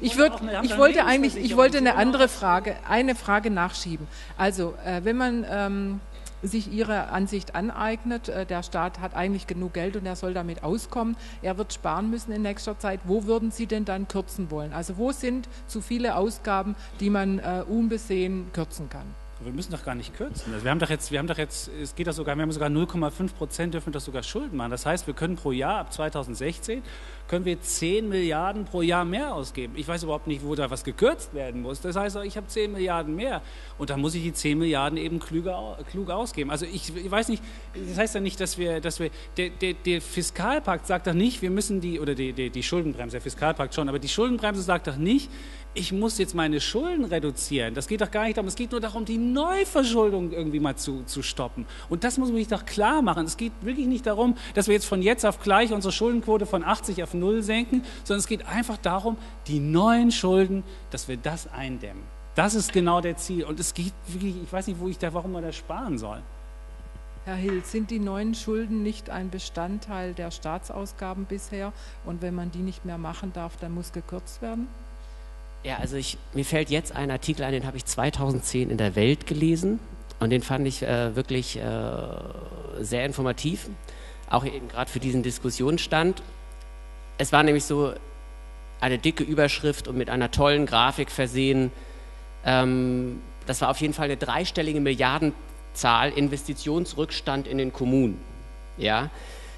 Ich meine, ich wollte eigentlich, ich wollte eine andere Frage, eine Frage nachschieben. Also, äh, wenn man ähm, sich Ihre Ansicht aneignet, äh, der Staat hat eigentlich genug Geld und er soll damit auskommen, er wird sparen müssen in nächster Zeit. Wo würden Sie denn dann kürzen wollen? Also, wo sind zu viele Ausgaben, die man äh, unbesehen kürzen kann? Wir müssen doch gar nicht kürzen. Also wir haben doch jetzt, wir haben doch jetzt, es geht doch sogar, wir haben sogar 0,5 Prozent dürfen das sogar Schulden machen. Das heißt, wir können pro Jahr ab 2016 können wir 10 Milliarden pro Jahr mehr ausgeben. Ich weiß überhaupt nicht, wo da was gekürzt werden muss. Das heißt, ich habe 10 Milliarden mehr und da muss ich die 10 Milliarden eben klüger, klug ausgeben. Also ich, ich weiß nicht, das heißt ja nicht, dass wir, dass wir, der, der, der Fiskalpakt sagt doch nicht, wir müssen die, oder die, die, die Schuldenbremse, der Fiskalpakt schon, aber die Schuldenbremse sagt doch nicht, ich muss jetzt meine Schulden reduzieren. Das geht doch gar nicht darum. Es geht nur darum, die Neuverschuldung irgendwie mal zu, zu stoppen. Und das muss man sich doch klar machen. Es geht wirklich nicht darum, dass wir jetzt von jetzt auf gleich unsere Schuldenquote von 80 auf 0 senken, sondern es geht einfach darum, die neuen Schulden, dass wir das eindämmen. Das ist genau der Ziel. Und es geht wirklich, ich weiß nicht, wo ich da, warum man da sparen soll. Herr Hill, sind die neuen Schulden nicht ein Bestandteil der Staatsausgaben bisher? Und wenn man die nicht mehr machen darf, dann muss gekürzt werden? Ja, also ich, mir fällt jetzt ein Artikel ein, den habe ich 2010 in der Welt gelesen und den fand ich äh, wirklich äh, sehr informativ, auch eben gerade für diesen Diskussionsstand. Es war nämlich so eine dicke Überschrift und mit einer tollen Grafik versehen. Ähm, das war auf jeden Fall eine dreistellige Milliardenzahl Investitionsrückstand in den Kommunen. Ja,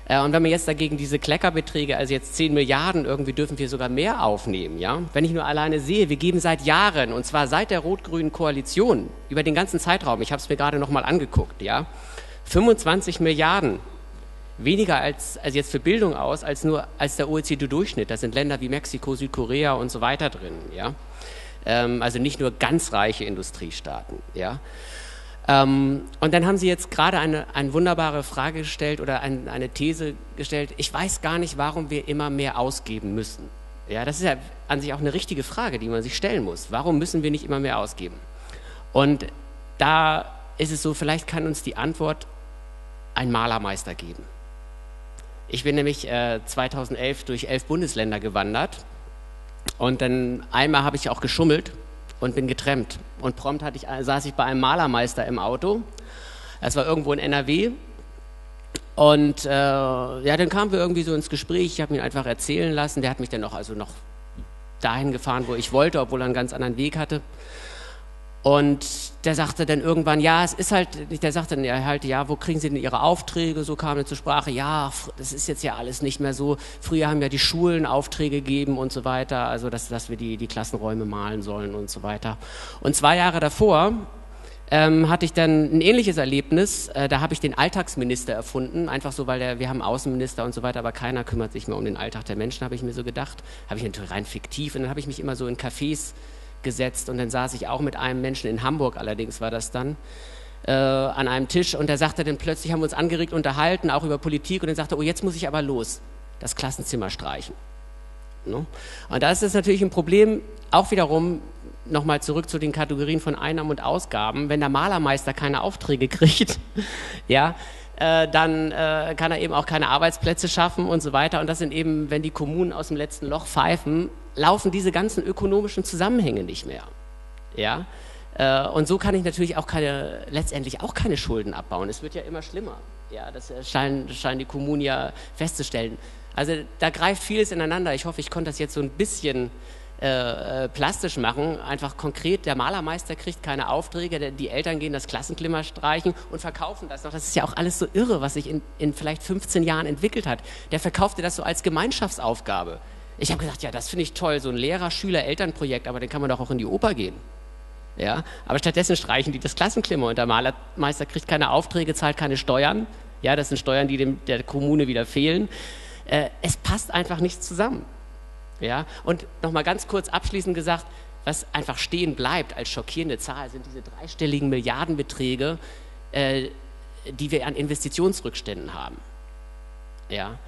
Und wenn man jetzt dagegen diese Kleckerbeträge, also jetzt 10 Milliarden, irgendwie dürfen wir sogar mehr aufnehmen, ja. Wenn ich nur alleine sehe, wir geben seit Jahren, und zwar seit der rot-grünen Koalition, über den ganzen Zeitraum, ich habe es mir gerade nochmal angeguckt, ja, 25 Milliarden weniger als, also jetzt für Bildung aus, als nur als der OECD-Durchschnitt. Da sind Länder wie Mexiko, Südkorea und so weiter drin, ja. Ähm, also nicht nur ganz reiche Industriestaaten, ja. Ähm, und dann haben Sie jetzt gerade eine, eine wunderbare Frage gestellt oder ein, eine These gestellt. Ich weiß gar nicht, warum wir immer mehr ausgeben müssen. Ja, das ist ja an sich auch eine richtige Frage, die man sich stellen muss. Warum müssen wir nicht immer mehr ausgeben? Und da ist es so, vielleicht kann uns die Antwort ein Malermeister geben. Ich bin nämlich äh, 2011 durch elf Bundesländer gewandert und dann einmal habe ich auch geschummelt und bin getrennt. Und prompt ich, saß ich bei einem Malermeister im Auto. Das war irgendwo in NRW. Und äh, ja, dann kamen wir irgendwie so ins Gespräch. Ich habe ihn einfach erzählen lassen. Der hat mich dann noch, also noch dahin gefahren, wo ich wollte, obwohl er einen ganz anderen Weg hatte. Und der sagte dann irgendwann, ja, es ist halt, der sagte dann ja, halt, ja, wo kriegen Sie denn Ihre Aufträge? So kam er zur Sprache, ja, das ist jetzt ja alles nicht mehr so. Früher haben ja die Schulen Aufträge gegeben und so weiter, also dass, dass wir die, die Klassenräume malen sollen und so weiter. Und zwei Jahre davor ähm, hatte ich dann ein ähnliches Erlebnis. Äh, da habe ich den Alltagsminister erfunden, einfach so, weil der, wir haben Außenminister und so weiter, aber keiner kümmert sich mehr um den Alltag der Menschen, habe ich mir so gedacht. Habe ich natürlich rein fiktiv und dann habe ich mich immer so in Cafés gesetzt und dann saß ich auch mit einem Menschen in Hamburg allerdings war das dann äh, an einem Tisch und der sagte dann plötzlich haben wir uns angeregt unterhalten auch über Politik und dann sagte oh jetzt muss ich aber los das Klassenzimmer streichen no? und da ist es natürlich ein Problem auch wiederum nochmal zurück zu den Kategorien von Einnahmen und Ausgaben wenn der Malermeister keine Aufträge kriegt [laughs] ja äh, dann äh, kann er eben auch keine Arbeitsplätze schaffen und so weiter. Und das sind eben, wenn die Kommunen aus dem letzten Loch pfeifen, laufen diese ganzen ökonomischen Zusammenhänge nicht mehr. Ja? Äh, und so kann ich natürlich auch keine, letztendlich auch keine Schulden abbauen. Es wird ja immer schlimmer. Ja, das scheinen, scheinen die Kommunen ja festzustellen. Also da greift vieles ineinander. Ich hoffe, ich konnte das jetzt so ein bisschen äh, äh, plastisch machen, einfach konkret, der Malermeister kriegt keine Aufträge, die Eltern gehen das Klassenklimmer streichen und verkaufen das noch. Das ist ja auch alles so irre, was sich in, in vielleicht 15 Jahren entwickelt hat. Der verkaufte das so als Gemeinschaftsaufgabe. Ich habe gesagt, ja, das finde ich toll, so ein Lehrer-Schüler-Elternprojekt, aber dann kann man doch auch in die Oper gehen. Ja, aber stattdessen streichen die das Klassenklimmer und der Malermeister kriegt keine Aufträge, zahlt keine Steuern. Ja, das sind Steuern, die dem, der Kommune wieder fehlen. Äh, es passt einfach nicht zusammen. Ja? Und nochmal ganz kurz abschließend gesagt, was einfach stehen bleibt als schockierende Zahl, sind diese dreistelligen Milliardenbeträge, äh, die wir an Investitionsrückständen haben. Ja?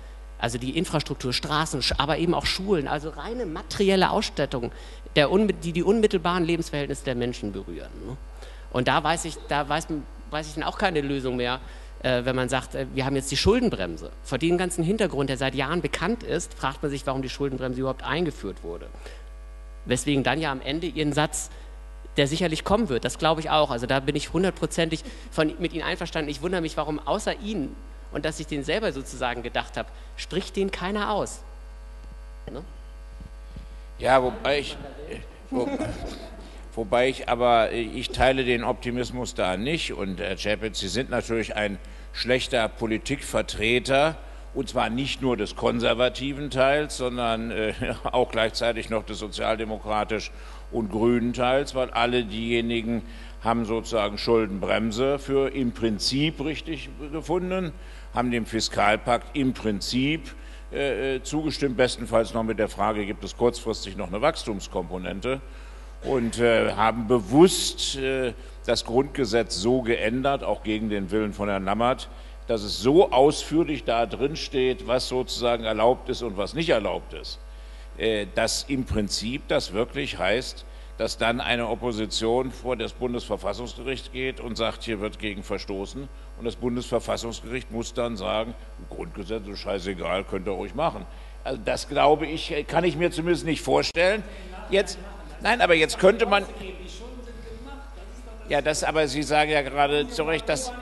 Also die Infrastruktur, Straßen, aber eben auch Schulen, also reine materielle Ausstattung, der, die die unmittelbaren Lebensverhältnisse der Menschen berühren. Ne? Und da weiß ich, da weiß, weiß ich dann auch keine Lösung mehr, äh, wenn man sagt, äh, wir haben jetzt die Schuldenbremse. Vor dem ganzen Hintergrund, der seit Jahren bekannt ist, fragt man sich, warum die Schuldenbremse überhaupt eingeführt wurde. Weswegen dann ja am Ende ihren Satz, der sicherlich kommen wird, das glaube ich auch. Also da bin ich hundertprozentig mit Ihnen einverstanden. Ich wundere mich, warum außer Ihnen und dass ich den selber sozusagen gedacht habe, spricht den keiner aus. Ne? Ja, wobei ich, wo, wobei ich aber, ich teile den Optimismus da nicht und Herr Chapitz, Sie sind natürlich ein schlechter Politikvertreter, und zwar nicht nur des konservativen Teils, sondern äh, [laughs] auch gleichzeitig noch des sozialdemokratisch und grünen Teils, weil alle diejenigen haben sozusagen Schuldenbremse für im Prinzip richtig gefunden, haben dem Fiskalpakt im Prinzip äh, äh zugestimmt, bestenfalls noch mit der Frage, gibt es kurzfristig noch eine Wachstumskomponente und äh, haben bewusst äh, das Grundgesetz so geändert, auch gegen den Willen von Herrn Lammert, dass es so ausführlich da drin steht, was sozusagen erlaubt ist und was nicht erlaubt ist, äh, dass im Prinzip das wirklich heißt, dass dann eine Opposition vor das Bundesverfassungsgericht geht und sagt, hier wird gegen verstoßen. Und das Bundesverfassungsgericht muss dann sagen, Grundgesetz ist scheißegal, könnt ihr ruhig machen. Also das glaube ich, kann ich mir zumindest nicht vorstellen. Jetzt, nein, aber jetzt könnte man. Ja, das, aber Sie sagen ja gerade zu Recht, dass.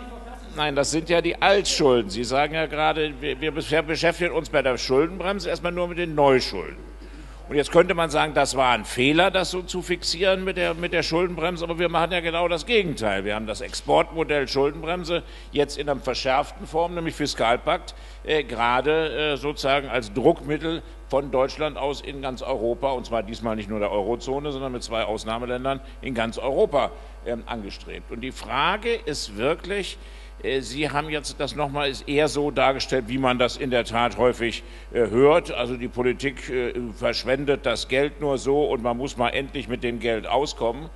Nein, das sind ja die Altschulden. Sie sagen ja gerade, wir, wir beschäftigen uns bei der Schuldenbremse erstmal nur mit den Neuschulden. Und jetzt könnte man sagen, das war ein Fehler, das so zu fixieren mit der, mit der Schuldenbremse, aber wir machen ja genau das Gegenteil. Wir haben das Exportmodell Schuldenbremse jetzt in einer verschärften Form, nämlich Fiskalpakt, äh, gerade äh, sozusagen als Druckmittel von Deutschland aus in ganz Europa, und zwar diesmal nicht nur der Eurozone, sondern mit zwei Ausnahmeländern in ganz Europa äh, angestrebt. Und die Frage ist wirklich, Sie haben jetzt das nochmal eher so dargestellt, wie man das in der Tat häufig äh, hört. Also die Politik äh, verschwendet das Geld nur so und man muss mal endlich mit dem Geld auskommen.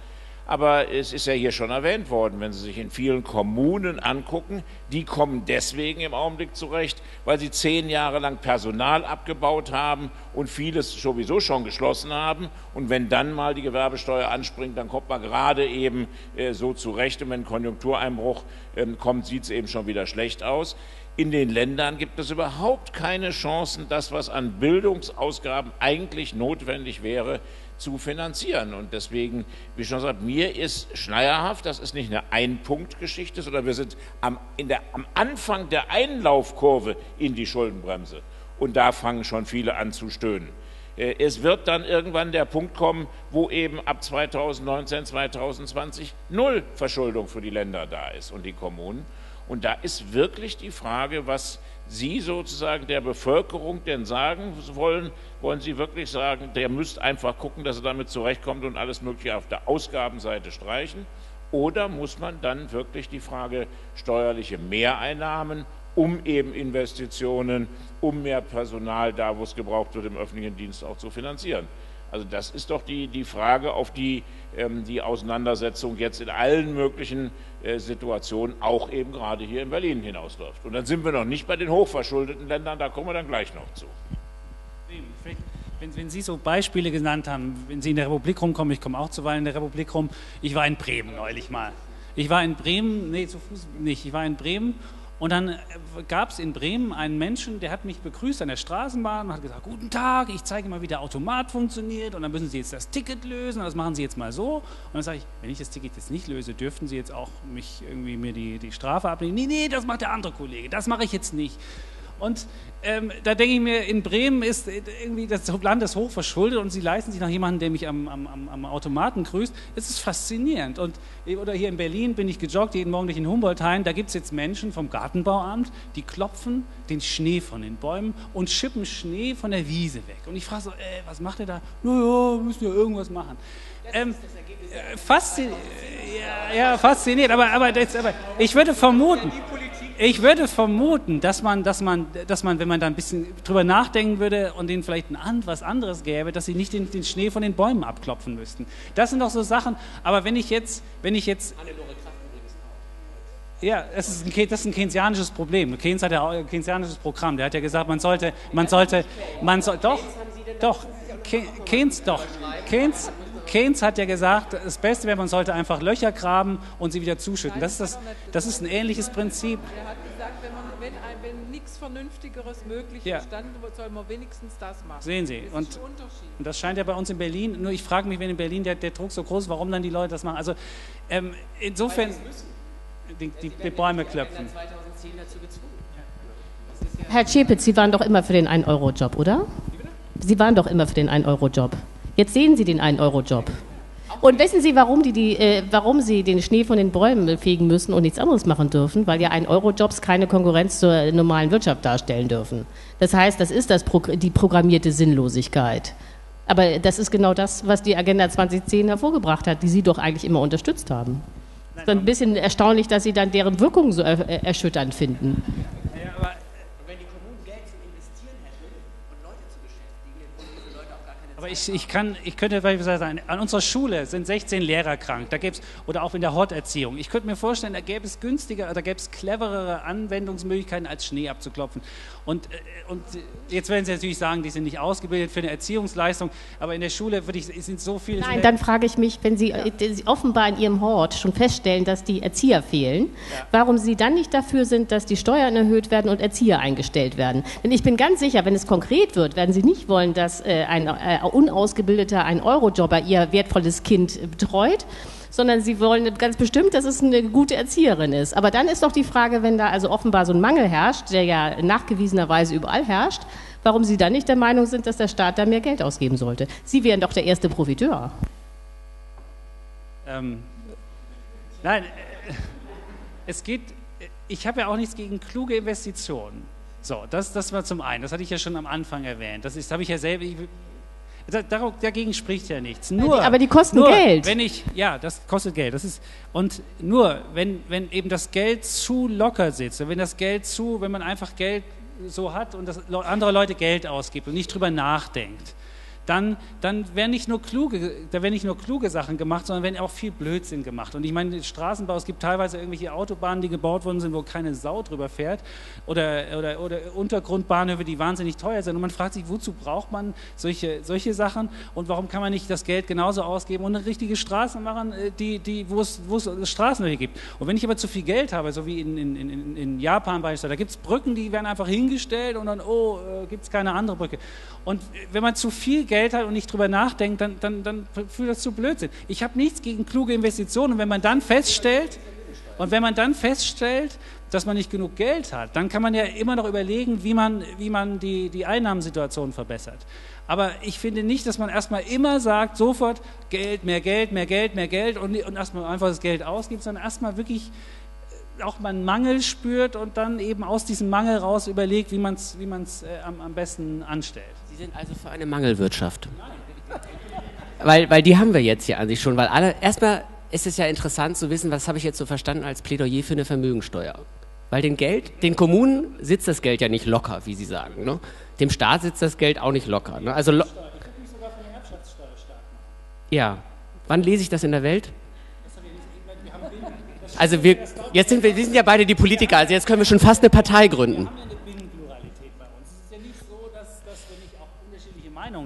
Aber es ist ja hier schon erwähnt worden, wenn Sie sich in vielen Kommunen angucken, die kommen deswegen im Augenblick zurecht, weil sie zehn Jahre lang Personal abgebaut haben und vieles sowieso schon geschlossen haben. Und wenn dann mal die Gewerbesteuer anspringt, dann kommt man gerade eben äh, so zurecht. Und wenn ein Konjunktureinbruch äh, kommt, sieht es eben schon wieder schlecht aus. In den Ländern gibt es überhaupt keine Chancen, das, was an Bildungsausgaben eigentlich notwendig wäre, zu finanzieren. Und deswegen, wie schon gesagt, mir ist schleierhaft, das ist nicht eine Ein-Punkt-Geschichte, sondern wir sind am, der, am Anfang der Einlaufkurve in die Schuldenbremse. Und da fangen schon viele an zu stöhnen. Äh, es wird dann irgendwann der Punkt kommen, wo eben ab 2019, 2020 null Verschuldung für die Länder da ist und die Kommunen. Und da ist wirklich die Frage, was Sie sozusagen der Bevölkerung denn sagen wollen, wollen Sie wirklich sagen, der müsste einfach gucken, dass er damit zurechtkommt und alles Mögliche auf der Ausgabenseite streichen? Oder muss man dann wirklich die Frage steuerliche Mehreinnahmen, um eben Investitionen, um mehr Personal da, wo es gebraucht wird, im öffentlichen Dienst auch zu finanzieren? Also das ist doch die, die Frage, auf die ähm, die Auseinandersetzung jetzt in allen möglichen äh, Situationen, auch eben gerade hier in Berlin hinausläuft. Und dann sind wir noch nicht bei den hochverschuldeten Ländern, da kommen wir dann gleich noch zu. Wenn, wenn, Sie so Beispiele genannt haben, wenn Sie in der Republik rumkommen, ich komme auch zuweilen in der Republik rum, ich war in Bremen neulich mal. Ich war in Bremen, nee, zu Fuß nicht, ich war in Bremen und dann äh, gab es in Bremen einen Menschen, der hat mich begrüßt an der Straßenbahn und hat gesagt, guten Tag, ich zeige mal, wie der Automat funktioniert und dann müssen Sie jetzt das Ticket lösen und das machen Sie jetzt mal so. Und dann sage ich, wenn ich das Ticket jetzt nicht löse, dürften Sie jetzt auch mich irgendwie mir die, die Strafe abnehmen? Nee, nee, das macht der andere Kollege, das mache ich jetzt nicht. Und ähm, da denke ich mir, in Bremen ist irgendwie das Land ist hoch verschuldet und sie leisten sich nach jemandem, der mich am, am, am Automaten grüßt. Es ist faszinierend. Und, oder hier in Berlin bin ich gejoggt, jeden Morgen durch den Humboldthain. Da gibt es jetzt Menschen vom Gartenbauamt, die klopfen den Schnee von den Bäumen und schippen Schnee von der Wiese weg. Und ich frage so, ey, was macht ihr da? Naja, müssen ja irgendwas machen. Ähm, äh, fasziniert, ja, ja, fasziniert, aber, aber, das, aber ich würde vermuten, ich würde vermuten, dass man, dass man, dass man, wenn man da ein bisschen drüber nachdenken würde und denen vielleicht ein, was anderes gäbe, dass sie nicht den, den, Schnee von den Bäumen abklopfen müssten. Das sind doch so Sachen. Aber wenn ich jetzt, wenn ich jetzt ja, das ist, ein, das ist ein keynesianisches Problem. Keynes hat ja auch ein keynesianisches Programm. Der hat ja gesagt, man sollte, man sollte, man soll, doch, doch, Keynes, doch, Keynes, Keynes hat ja gesagt, das Beste wäre, man sollte einfach Löcher graben und sie wieder zuschütten. Das ist, das, das ist ein ähnliches Prinzip. Er hat gesagt, wenn, man, wenn, wenn nichts Vernünftigeres möglich ja. ist, dann soll man wenigstens das machen. Sehen Sie. Und, und, das scheint ja bei uns in Berlin, nur ich frage mich, wenn in Berlin der, der Druck so groß ist, warum dann die Leute das machen. Also ähm, insofern die, die, die Bäume klopfen. Herr Schepitz, Sie waren doch immer für den 1-Euro-Job, oder? Sie waren doch immer für den 1-Euro-Job. Jetzt sehen Sie den 1-Euro-Job. Und wissen Sie, warum, die, die, äh, warum Sie den Schnee von den Bäumen fegen müssen und nichts anderes machen dürfen? Weil ja 1-Euro-Jobs keine Konkurrenz zur normalen Wirtschaft darstellen dürfen. Das heißt, das ist das, die programmierte Sinnlosigkeit. Aber das ist genau das, was die Agenda 2010 hervorgebracht hat, die Sie doch eigentlich immer unterstützt haben. Es ist ein bisschen erstaunlich, dass Sie dann deren Wirkung so erschütternd finden. Aber ich, ich, kann, ich könnte sagen, an unserer Schule sind 16 Lehrer krank, da gäbe oder auch in der Horterziehung. Ich könnte mir vorstellen, da gäbe es günstiger, da gäbe es cleverere Anwendungsmöglichkeiten, als Schnee abzuklopfen. Und, äh, und jetzt werden Sie natürlich sagen, die sind nicht ausgebildet für eine Erziehungsleistung, aber in der Schule würde ich, sind so viele. Nein, dann frage ich mich, wenn Sie, ja. Sie, offenbar in Ihrem Hort schon feststellen, dass die Erzieher fehlen, ja. warum Sie dann nicht dafür sind, dass die Steuern erhöht werden und Erzieher eingestellt werden. Denn ich bin ganz sicher, wenn es konkret wird, werden Sie nicht wollen, dass äh, ein äh, unausgebildeter ein Eurojobber ihr wertvolles Kind betreut, sondern sie wollen ganz bestimmt, dass es eine gute Erzieherin ist. Aber dann ist doch die Frage, wenn da also offenbar so ein Mangel herrscht, der ja nachgewiesenerweise überall herrscht, warum Sie dann nicht der Meinung sind, dass der Staat da mehr Geld ausgeben sollte. Sie wären doch der erste Profiteur. Ähm, nein, äh, es geht, ich habe ja auch nichts gegen kluge Investitionen. So, das, das war zum einen, das hatte ich ja schon am Anfang erwähnt. Das, das habe ich ja selber, ich, Dagegen spricht ja nichts. Nur, aber die kosten nur, Geld. Wenn ich, ja, das kostet Geld. Das ist, und nur, wenn, wenn eben das Geld zu locker sitzt, wenn das Geld zu, wenn man einfach Geld so hat und das, andere Leute Geld ausgibt und nicht drüber nachdenkt, dann, dann werden nicht nur kluge, da werden nicht nur kluge Sachen gemacht, sondern werden auch viel Blödsinn gemacht. Und ich meine, Straßenbau, es gibt teilweise irgendwelche Autobahnen, die gebaut worden sind, wo keine Sau drüber fährt, oder, oder, oder Untergrundbahnhöfe, die wahnsinnig teuer sind. Und man fragt sich, wozu braucht man solche, solche Sachen und warum kann man nicht das Geld genauso ausgeben und eine richtige Straße machen, äh, die, die, wo, es, wo gibt. Und wenn ich aber zu viel Geld habe, so wie in, in, in, in Japan beispielsweise, da gibt es Brücken, die werden einfach hingestellt und dann, oh, äh, gibt es keine andere Brücke. Und wenn man zu viel Geld hat und nicht drüber nachdenkt, dann, dann, dann fühlt das zu Blödsinn. Ich habe nichts gegen kluge Investitionen. Und wenn man dann feststellt, und wenn man dann feststellt, dass man nicht genug Geld hat, dann kann man ja immer noch überlegen, wie man, wie man die, die Einnahmensituation verbessert. Aber ich finde nicht, dass man erstmal immer sagt, sofort Geld, mehr Geld, mehr Geld, mehr Geld und, und erstmal einfach das Geld ausgibt, sondern erstmal wirklich auch mal einen Mangel spürt und dann eben aus diesem Mangel raus überlegt, wie man es wie äh, am, am besten anstellt. Sind also für eine Mangelwirtschaft. Weil, weil die haben wir jetzt hier an sich schon. Weil alle, erstmal ist es ja interessant zu wissen, was habe ich jetzt so verstanden als Plädoyer für eine Vermögensteuer. Weil den Geld, den Kommunen sitzt das Geld ja nicht locker, wie Sie sagen. Ne? Dem Staat sitzt das Geld auch nicht locker. Ne? Also lo ja. Wann lese ich das in der Welt? Also wir, jetzt sind wir, wir sind ja beide die Politiker, also jetzt können wir schon fast eine Partei gründen.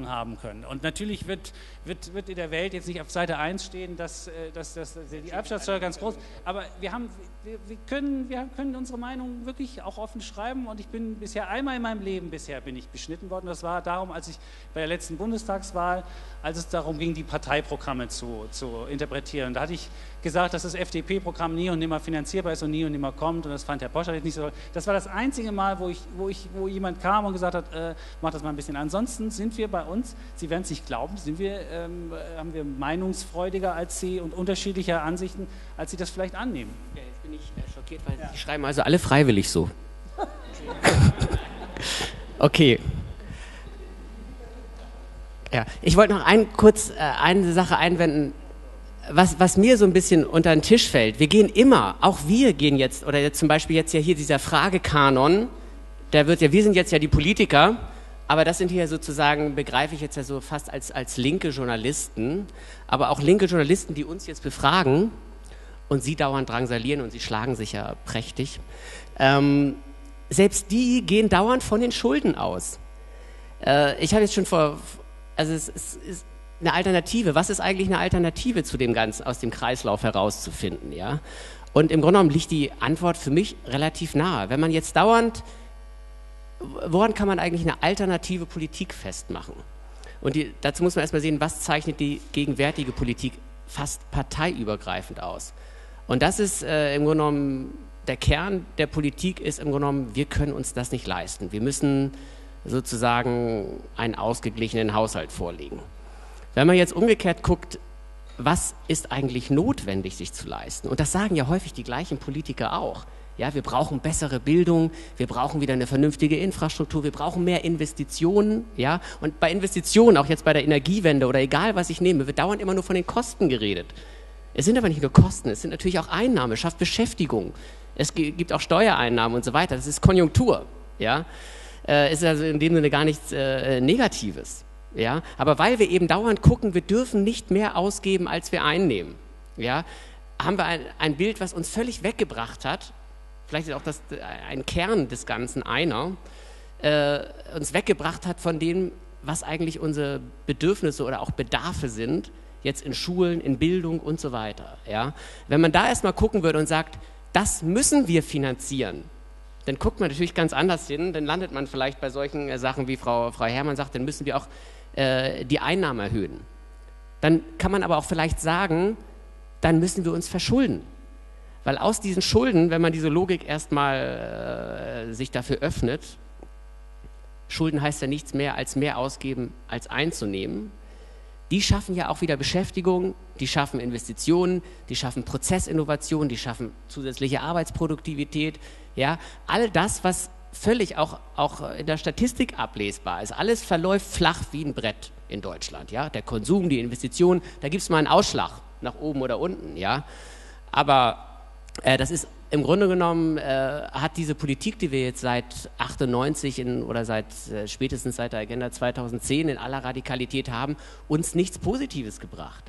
Haben können. Und natürlich wird, wird, wird in der Welt jetzt nicht auf Seite 1 stehen, dass, äh, dass, dass die Erbschaftssteuer ganz groß ist. Aber wir, haben, wir, wir, können, wir können unsere Meinung wirklich auch offen schreiben. Und ich bin bisher einmal in meinem Leben bisher bin ich beschnitten worden. Das war darum, als ich bei der letzten Bundestagswahl, als es darum ging, die Parteiprogramme zu, zu interpretieren. Da hatte ich gesagt, dass das FDP-Programm nie und nimmer finanzierbar ist und nie und nimmer kommt und das fand Herr Poschardt nicht so toll. Das war das einzige Mal, wo, ich, wo, ich, wo jemand kam und gesagt hat, äh, mach das mal ein bisschen. Ansonsten sind wir bei uns, Sie werden es nicht glauben, sind wir, ähm, haben wir meinungsfreudiger als Sie und unterschiedlicher Ansichten, als Sie das vielleicht annehmen. Ja, jetzt bin ich äh, schockiert, weil ja. Sie schreiben also alle freiwillig so. [laughs] okay. Ja, ich wollte noch ein, kurz äh, eine Sache einwenden, was, was mir so ein bisschen unter den Tisch fällt. Wir gehen immer, auch wir gehen jetzt, oder jetzt zum Beispiel jetzt ja hier dieser Fragekanon, der wird ja, wir sind jetzt ja die Politiker, aber das sind hier sozusagen, begreife ich jetzt ja so fast als, als linke Journalisten, aber auch linke Journalisten, die uns jetzt befragen und sie dauernd drangsalieren und sie schlagen sich ja prächtig. Ähm, selbst die gehen dauernd von den Schulden aus. Äh, ich habe jetzt schon vor, also es, es ist eine Alternative. Was ist eigentlich eine Alternative zu dem Ganzen aus dem Kreislauf herauszufinden? Ja? Und im Grunde genommen liegt die Antwort für mich relativ nahe. Wenn man jetzt dauernd, woran kann man eigentlich eine alternative Politik festmachen? Und die, dazu muss man erstmal sehen, was zeichnet die gegenwärtige Politik fast parteiübergreifend aus. Und das ist äh, im Grunde genommen, der Kern der Politik ist im Grunde genommen, wir können uns das nicht leisten. Wir müssen sozusagen einen ausgeglichenen Haushalt vorlegen. Wenn man jetzt umgekehrt guckt, was ist eigentlich notwendig, sich zu leisten? Und das sagen ja häufig die gleichen Politiker auch. Ja, wir brauchen bessere Bildung, wir brauchen wieder eine vernünftige Infrastruktur, wir brauchen mehr Investitionen, ja. Und bei Investitionen, auch jetzt bei der Energiewende oder egal was ich nehme, wird dauernd immer nur von den Kosten geredet. Es sind aber nicht nur Kosten, es sind natürlich auch Einnahmen, es schafft Beschäftigung, es gibt auch Steuereinnahmen und so weiter. Das ist Konjunktur, ja äh, ist also in dem Sinne gar nichts äh, Negatives. Ja? Aber weil wir eben dauernd gucken, wir dürfen nicht mehr ausgeben, als wir einnehmen, ja? haben wir ein, ein Bild, was uns völlig weggebracht hat, vielleicht ist auch das, ein Kern des Ganzen einer, äh, uns weggebracht hat von dem, was eigentlich unsere Bedürfnisse oder auch Bedarfe sind, jetzt in Schulen, in Bildung und so weiter. Ja? Wenn man da erstmal gucken würde und sagt, das müssen wir finanzieren, dann guckt man natürlich ganz anders hin, dann landet man vielleicht bei solchen äh, Sachen, wie Frau, Frau Herrmann sagt, dann müssen wir auch äh, die Einnahmen erhöhen. Dann kann man aber auch vielleicht sagen, dann müssen wir uns verschulden. Weil aus diesen Schulden, wenn man diese Logik erstmal äh, sich dafür öffnet, Schulden heißt ja nichts mehr als mehr ausgeben als einzunehmen, die schaffen ja auch wieder Beschäftigung, die schaffen Investitionen, die schaffen Prozessinnovation, die schaffen zusätzliche Arbeitsproduktivität. Ja, all das, was völlig auch, auch in der Statistik ablesbar ist, alles verläuft flach wie ein Brett in Deutschland. Ja, der Konsum, die Investitionen, da gibt es mal einen Ausschlag nach oben oder unten. Ja, aber das ist im Grunde genommen äh, hat diese Politik, die wir jetzt seit 98 in, oder seit äh, spätestens seit der Agenda 2010 in aller Radikalität haben, uns nichts Positives gebracht.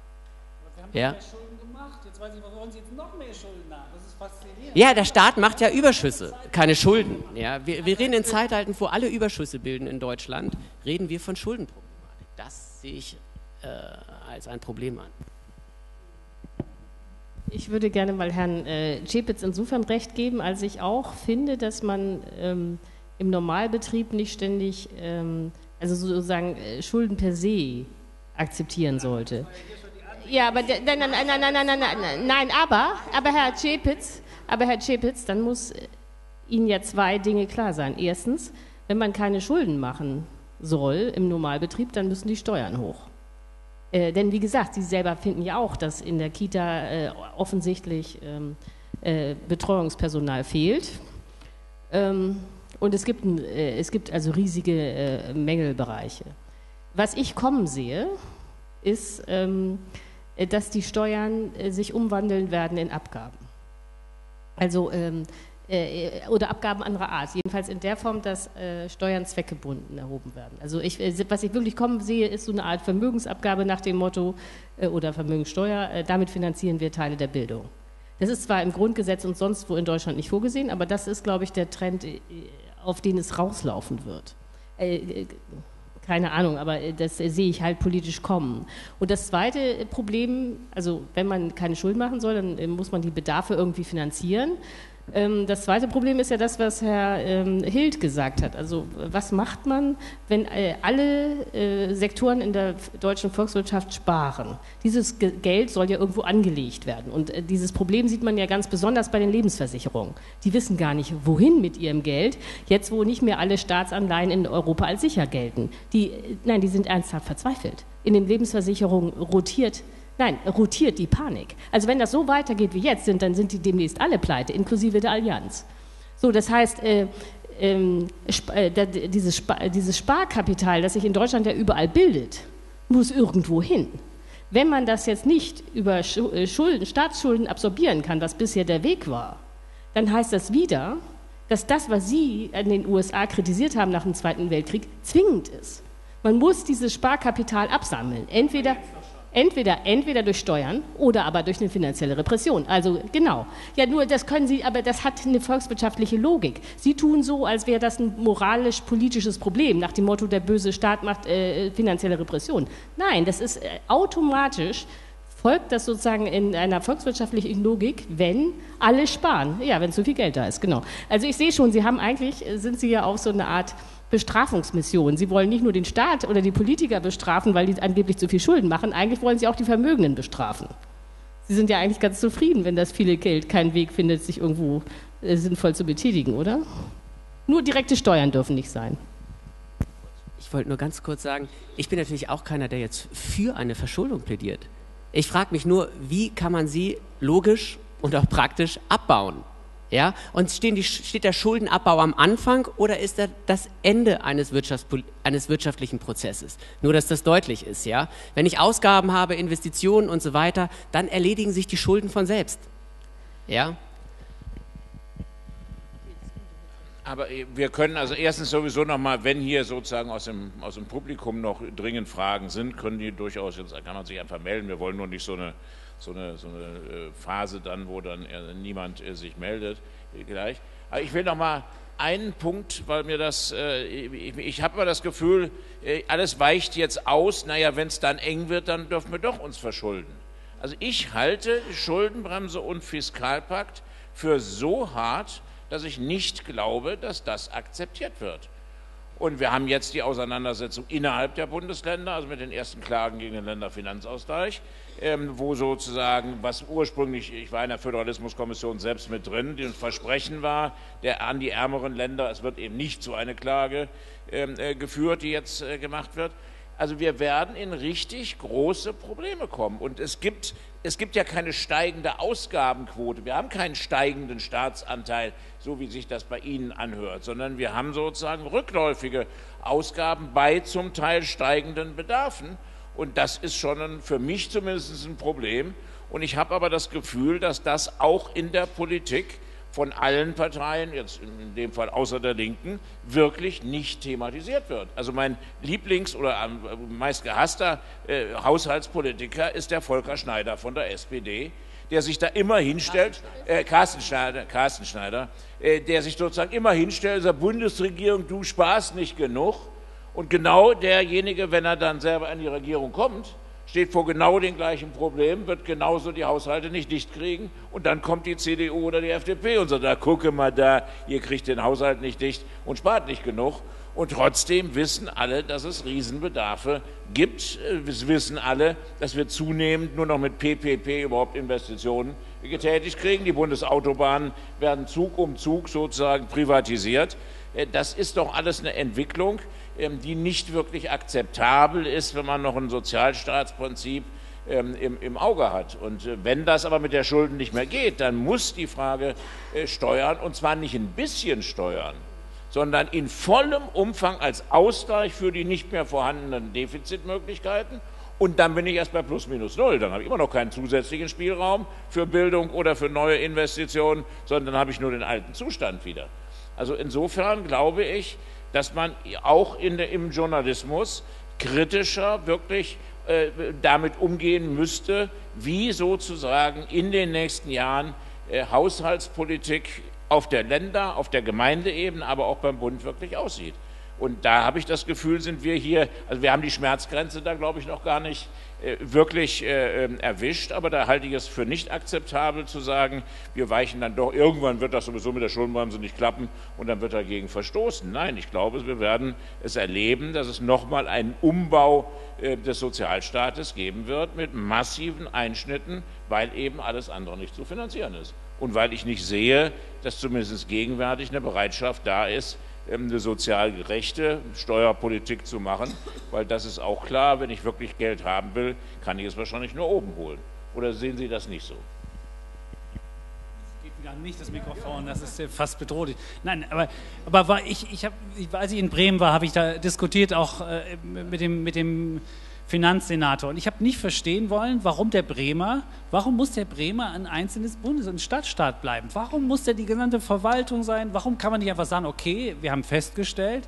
Aber wir haben ja? Schulden gemacht. Jetzt weiß ich, warum Sie jetzt noch mehr Schulden haben? Das ist faszinierend. Ja, der Staat macht ja Überschüsse, keine Schulden. Ja, wir, wir reden in Zeithalten, wo alle Überschüsse bilden in Deutschland, reden wir von Schuldenproblematik. Das sehe ich äh, als ein Problem an. Ich würde gerne mal Herrn äh, Czepitz insofern recht geben, als ich auch finde, dass man ähm, im Normalbetrieb nicht ständig, ähm, also sozusagen äh, Schulden per se akzeptieren sollte. Ja, aber nein, nein, nein, nein, nein, nein, nein, nein, aber, aber Herr Czepitz, aber Herr Czepitz, dann muss äh, Ihnen ja zwei Dinge klar sein. Erstens, wenn man keine Schulden machen soll im Normalbetrieb, dann müssen die Steuern hoch. Äh, denn wie gesagt, Sie selber finden ja auch, dass in der Kita äh, offensichtlich ähm, äh, Betreuungspersonal fehlt. Ähm, und es gibt, äh, es gibt also riesige äh, Mängelbereiche. Was ich kommen sehe, ist, ähm, dass die Steuern äh, sich umwandeln werden in Abgaben. Also ähm, äh, oder Abgaben anderer Art. Jedenfalls in der Form, dass äh, Steuern zweckgebunden erhoben werden. Also ich, äh, was ich wirklich kommen sehe, ist so eine Art Vermögensabgabe nach dem Motto äh, oder Vermögenssteuer. Äh, damit finanzieren wir Teile der Bildung. Das ist zwar im Grundgesetz und sonst wo in Deutschland nicht vorgesehen, aber das ist, glaube ich, der Trend, äh, auf den es rauslaufen wird. keine Ahnung, aber das sehe ich halt politisch kommen. Und das zweite Problem, also wenn man keine Schulden machen soll, dann muss man die Bedarfe irgendwie finanzieren. Ähm, das zweite Problem ist ja das, was Herr ähm, Hild gesagt hat. Also was macht man, wenn äh, alle äh, Sektoren in der deutschen Volkswirtschaft sparen? Dieses Geld soll ja irgendwo angelegt werden. Und äh, dieses Problem sieht man ja ganz besonders bei den Lebensversicherungen. Die wissen gar nicht, wohin mit ihrem Geld, jetzt wo nicht mehr alle Staatsanleihen in Europa als sicher gelten. Die, nein, die sind ernsthaft verzweifelt. In den Lebensversicherungen rotiert Nein, rotiert die Panik. Also wenn das so weitergeht wie jetzt sind, dann sind die demnächst alle pleite, inklusive der Allianz. So, das heißt, äh, ähm, äh, dieses, dieses Sparkapital, das sich in Deutschland ja überall bildet, muss irgendwo hin. Wenn man das jetzt nicht über äh, Schulden, Staatsschulden absorbieren kann, was bisher der Weg war, dann heißt das wieder, dass das, was Sie in den USA kritisiert haben nach dem Zweiten Weltkrieg, zwingend ist. Man muss dieses Sparkapital absammeln. Entweder Entweder, entweder durch Steuern oder aber durch eine finanzielle Repression. Also genau. Ja, nur das können Sie, aber das hat eine volkswirtschaftliche Logik. Sie tun so, als wäre das ein moralisch-politisches Problem, nach dem Motto, der böse Staat macht äh, finanzielle Repression. Nein, das ist äh, automatisch folgt das sozusagen in einer volkswirtschaftlichen Logik, wenn alle sparen. Ja, wenn zu viel Geld da ist, genau. Also ich sehe schon, Sie haben eigentlich, sind Sie ja auch so eine Art Bestrafungsmission. Sie wollen nicht nur den Staat oder die Politiker bestrafen, weil die angeblich zu viel Schulden machen, eigentlich wollen sie auch die Vermögenden bestrafen. Sie sind ja eigentlich ganz zufrieden, wenn das viele Geld keinen Weg findet, sich irgendwo äh, sinnvoll zu betätigen, oder? Nur direkte Steuern dürfen nicht sein. Ich wollte nur ganz kurz sagen, ich bin natürlich auch keiner, der jetzt für eine Verschuldung plädiert. Ich frage mich nur, wie kann man sie logisch und auch praktisch abbauen? Ja? Und die, steht der Schuldenabbau am Anfang oder ist er das Ende eines, eines, wirtschaftlichen Prozesses? Nur, dass das deutlich ist. Ja? Wenn ich Ausgaben habe, Investitionen und so weiter, dann erledigen sich die Schulden von selbst. Ja? Aber äh, wir können also erstens sowieso nochmal, wenn hier sozusagen aus dem, aus dem Publikum noch dringend Fragen sind, können die durchaus, jetzt kann man sich einfach melden. Wir wollen nur nicht so eine so eine, so eine äh, Phase dann, wo dann äh, niemand äh, sich meldet gleich. Aber ich will noch mal einen Punkt, weil mir das, ich, ich habe immer das Gefühl, alles weicht jetzt aus. Naja, wenn es dann eng wird, dann dürfen wir doch uns verschulden. Also ich halte Schuldenbremse und Fiskalpakt für so hart, dass ich nicht glaube, dass das akzeptiert wird. Und wir haben jetzt die Auseinandersetzung innerhalb der Bundesländer, also mit den ersten Klagen gegen den Länderfinanzausgleich, wo sozusagen, was ursprünglich, ich war in der Föderalismuskommission selbst mit drin, das Versprechen war, der an die ärmeren Länder, es wird eben nicht so eine Klage ähm, äh, geführt, die jetzt äh, gemacht wird. Also wir werden in richtig große Probleme kommen. Und es gibt, es gibt ja keine steigende Ausgabenquote. Wir haben keinen steigenden Staatsanteil, so wie sich das bei Ihnen anhört, sondern wir haben sozusagen rückläufige Ausgaben bei zum Teil steigenden Bedarfen. Und das ist schon ein, für mich zumindest ein Problem. Und ich habe aber das Gefühl, dass das auch in der Politik von allen Parteien, jetzt in dem Fall außer der Linken, wirklich nicht thematisiert wird. Also mein Lieblings- oder meist gehasster äh, Haushaltspolitiker ist der Volker Schneider von der SPD, der sich da immer hinstellt, äh, Carsten Schneider, Carsten Schneider äh, der sich sozusagen immer hinstellt, sagt, Bundesregierung, du sparst nicht genug. Und genau derjenige, wenn er dann selber in die Regierung kommt, steht vor genau den gleichen Problemen, wird genauso die Haushalte nicht dicht kriegen und dann kommt die CDU oder die FDP und sagt, da gucke mal da, ihr kriegt den Haushalt nicht dicht und spart nicht genug. Und trotzdem wissen alle, dass es Riesenbedarfe gibt. Es wissen alle, dass wir zunehmend nur noch mit PPP überhaupt Investitionen getätigt kriegen. Die Bundesautobahnen werden Zug um Zug sozusagen privatisiert. Das ist doch alles eine Entwicklung, die nicht wirklich akzeptabel ist, wenn man noch ein Sozialstaatsprinzip ähm, im, im, Auge hat. Und äh, wenn das aber mit der Schulden nicht mehr geht, dann muss die Frage äh, steuern, und zwar nicht ein bisschen steuern, sondern in vollem Umfang als Ausgleich für die nicht mehr vorhandenen Defizitmöglichkeiten. Und dann bin ich erst bei plus minus null. Dann habe ich immer noch keinen zusätzlichen Spielraum für Bildung oder für neue Investitionen, sondern dann habe ich nur den alten Zustand wieder. Also insofern glaube ich, dass man auch der, im Journalismus kritischer wirklich äh, damit umgehen müsste, wie sozusagen in den nächsten Jahren äh, Haushaltspolitik auf der Länder-, auf der Gemeindeebene, aber auch beim Bund wirklich aussieht. Und da habe ich das Gefühl, sind wir hier, also wir haben die Schmerzgrenze da, glaube ich, noch gar nicht äh, wirklich äh, ähm, erwischt, aber da halte ich es für nicht akzeptabel zu sagen, wir weichen dann doch, irgendwann wird das sowieso mit der Schuldenbremse nicht klappen und dann wird dagegen verstoßen. Nein, ich glaube, wir werden es erleben, dass es nochmal einen Umbau äh, des Sozialstaates geben wird mit massiven Einschnitten, weil eben alles andere nicht zu finanzieren ist. Und weil ich nicht sehe, dass zumindest gegenwärtig eine Bereitschaft da ist, eine sozial gerechte Steuerpolitik zu machen, weil das ist auch klar, wenn ich wirklich Geld haben will, kann ich es wahrscheinlich nur oben holen. Oder sehen Sie das nicht so? nicht das Mikrofon, das ist fast bedrohlich. Nein, aber, aber ich, ich hab, als ich in Bremen war, habe ich da diskutiert, auch äh, mit dem, mit dem Finanzsenator. Und ich habe nicht verstehen wollen, warum der Bremer, warum muss der Bremer ein einzelnes Bundes- und Stadtstaat bleiben? Warum muss der die gesamte Verwaltung sein? Warum kann man nicht einfach sagen, okay, wir haben festgestellt,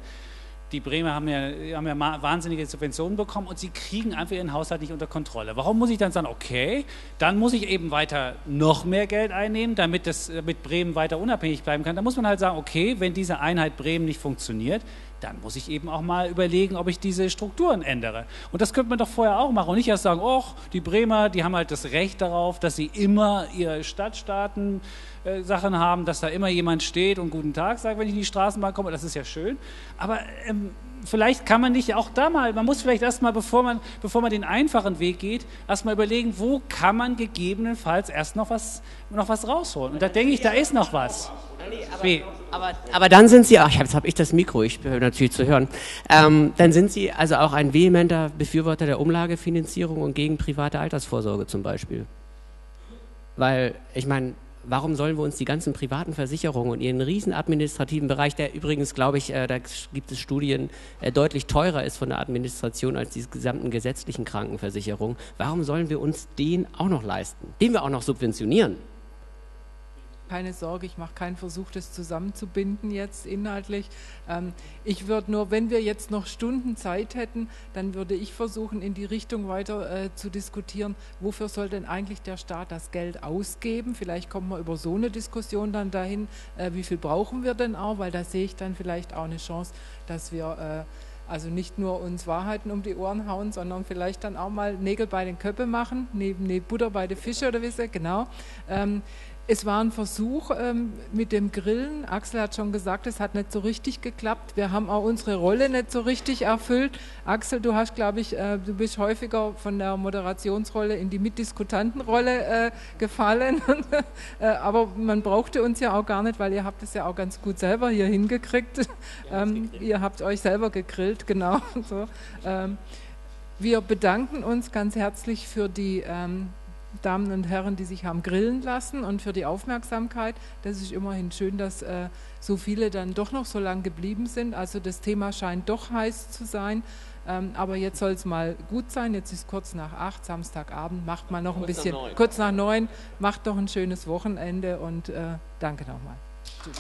die Bremer haben ja, haben ja wahnsinnige Subventionen bekommen und sie kriegen einfach ihren Haushalt nicht unter Kontrolle. Warum muss ich dann sagen, okay, dann muss ich eben weiter noch mehr Geld einnehmen, damit, das, damit Bremen weiter unabhängig bleiben kann? Da muss man halt sagen, okay, wenn diese Einheit Bremen nicht funktioniert, dann muss ich eben auch mal überlegen, ob ich diese Strukturen ändere. Und das könnte man doch vorher auch machen und nicht erst sagen, oh, die Bremer, die haben halt das Recht darauf, dass sie immer ihre Stadtstaaten äh, haben, dass da immer jemand steht und guten Tag sagt, wenn ich in die Straßenbahn komme, das ist ja schön. Aber ähm, vielleicht kann man nicht auch da mal, man muss vielleicht erstmal, bevor man, bevor man den einfachen Weg geht, erstmal überlegen, wo kann man gegebenenfalls erst noch was, noch was rausholen. Und da denke ich, da ist noch was. Nee, aber, aber, aber, dann sind Sie, ach, jetzt habe ich das Mikro, ich höre natürlich zu hören. Ähm, dann sind Sie also auch ein vehementer Befürworter der Umlagefinanzierung und gegen private Altersvorsorge zum Beispiel. Weil, ich meine, warum sollen wir uns die ganzen privaten Versicherungen und ihren riesen administrativen Bereich, der übrigens, glaube ich, äh, da gibt es Studien, äh, deutlich teurer ist von der Administration als die gesamten gesetzlichen Krankenversicherungen, warum sollen wir uns den auch noch leisten, den wir auch noch subventionieren? Keine Sorge, ich mache keinen Versuch, das zusammenzubinden jetzt inhaltlich. Ähm, ich würde nur, wenn wir jetzt noch Stunden Zeit hätten, dann würde ich versuchen, in die Richtung weiter äh, zu diskutieren, wofür soll denn eigentlich der Staat das Geld ausgeben? Vielleicht kommen wir über so eine Diskussion dann dahin, äh, wie viel brauchen wir denn auch, weil da sehe ich dann vielleicht auch eine Chance, dass wir äh, also nicht nur uns Wahrheiten um die Ohren hauen, sondern vielleicht dann auch mal Nägel bei den Köpfen machen, neben ne Butter bei den Fische oder wie sie, genau. Ähm, es war ein Versuch ähm, mit dem Grillen. Axel hat schon gesagt, es hat nicht so richtig geklappt. Wir haben auch unsere Rolle nicht so richtig erfüllt. Axel, du hast, glaube ich, äh, du bist häufiger von der Moderationsrolle in die Mitdiskutantenrolle äh, gefallen. [laughs] äh, aber man brauchte uns ja auch gar nicht, weil ihr habt es ja auch ganz gut selber hier hingekriegt. [laughs] Ähm, ihr habt euch selber gegrillt, genau. [laughs] so. ähm, wir bedanken uns ganz herzlich für die ähm, Damen und Herren, die sich haben grillen lassen und für die Aufmerksamkeit. Das ist immerhin schön, dass äh, so viele dann doch noch so lange geblieben sind. Also das Thema scheint doch heiß zu sein. Ähm, aber jetzt soll es mal gut sein. Jetzt ist kurz nach acht, Samstagabend. Macht mal noch kurz ein bisschen, nach kurz nach neun, macht noch ein schönes Wochenende und äh, danke nochmal. Tschüss.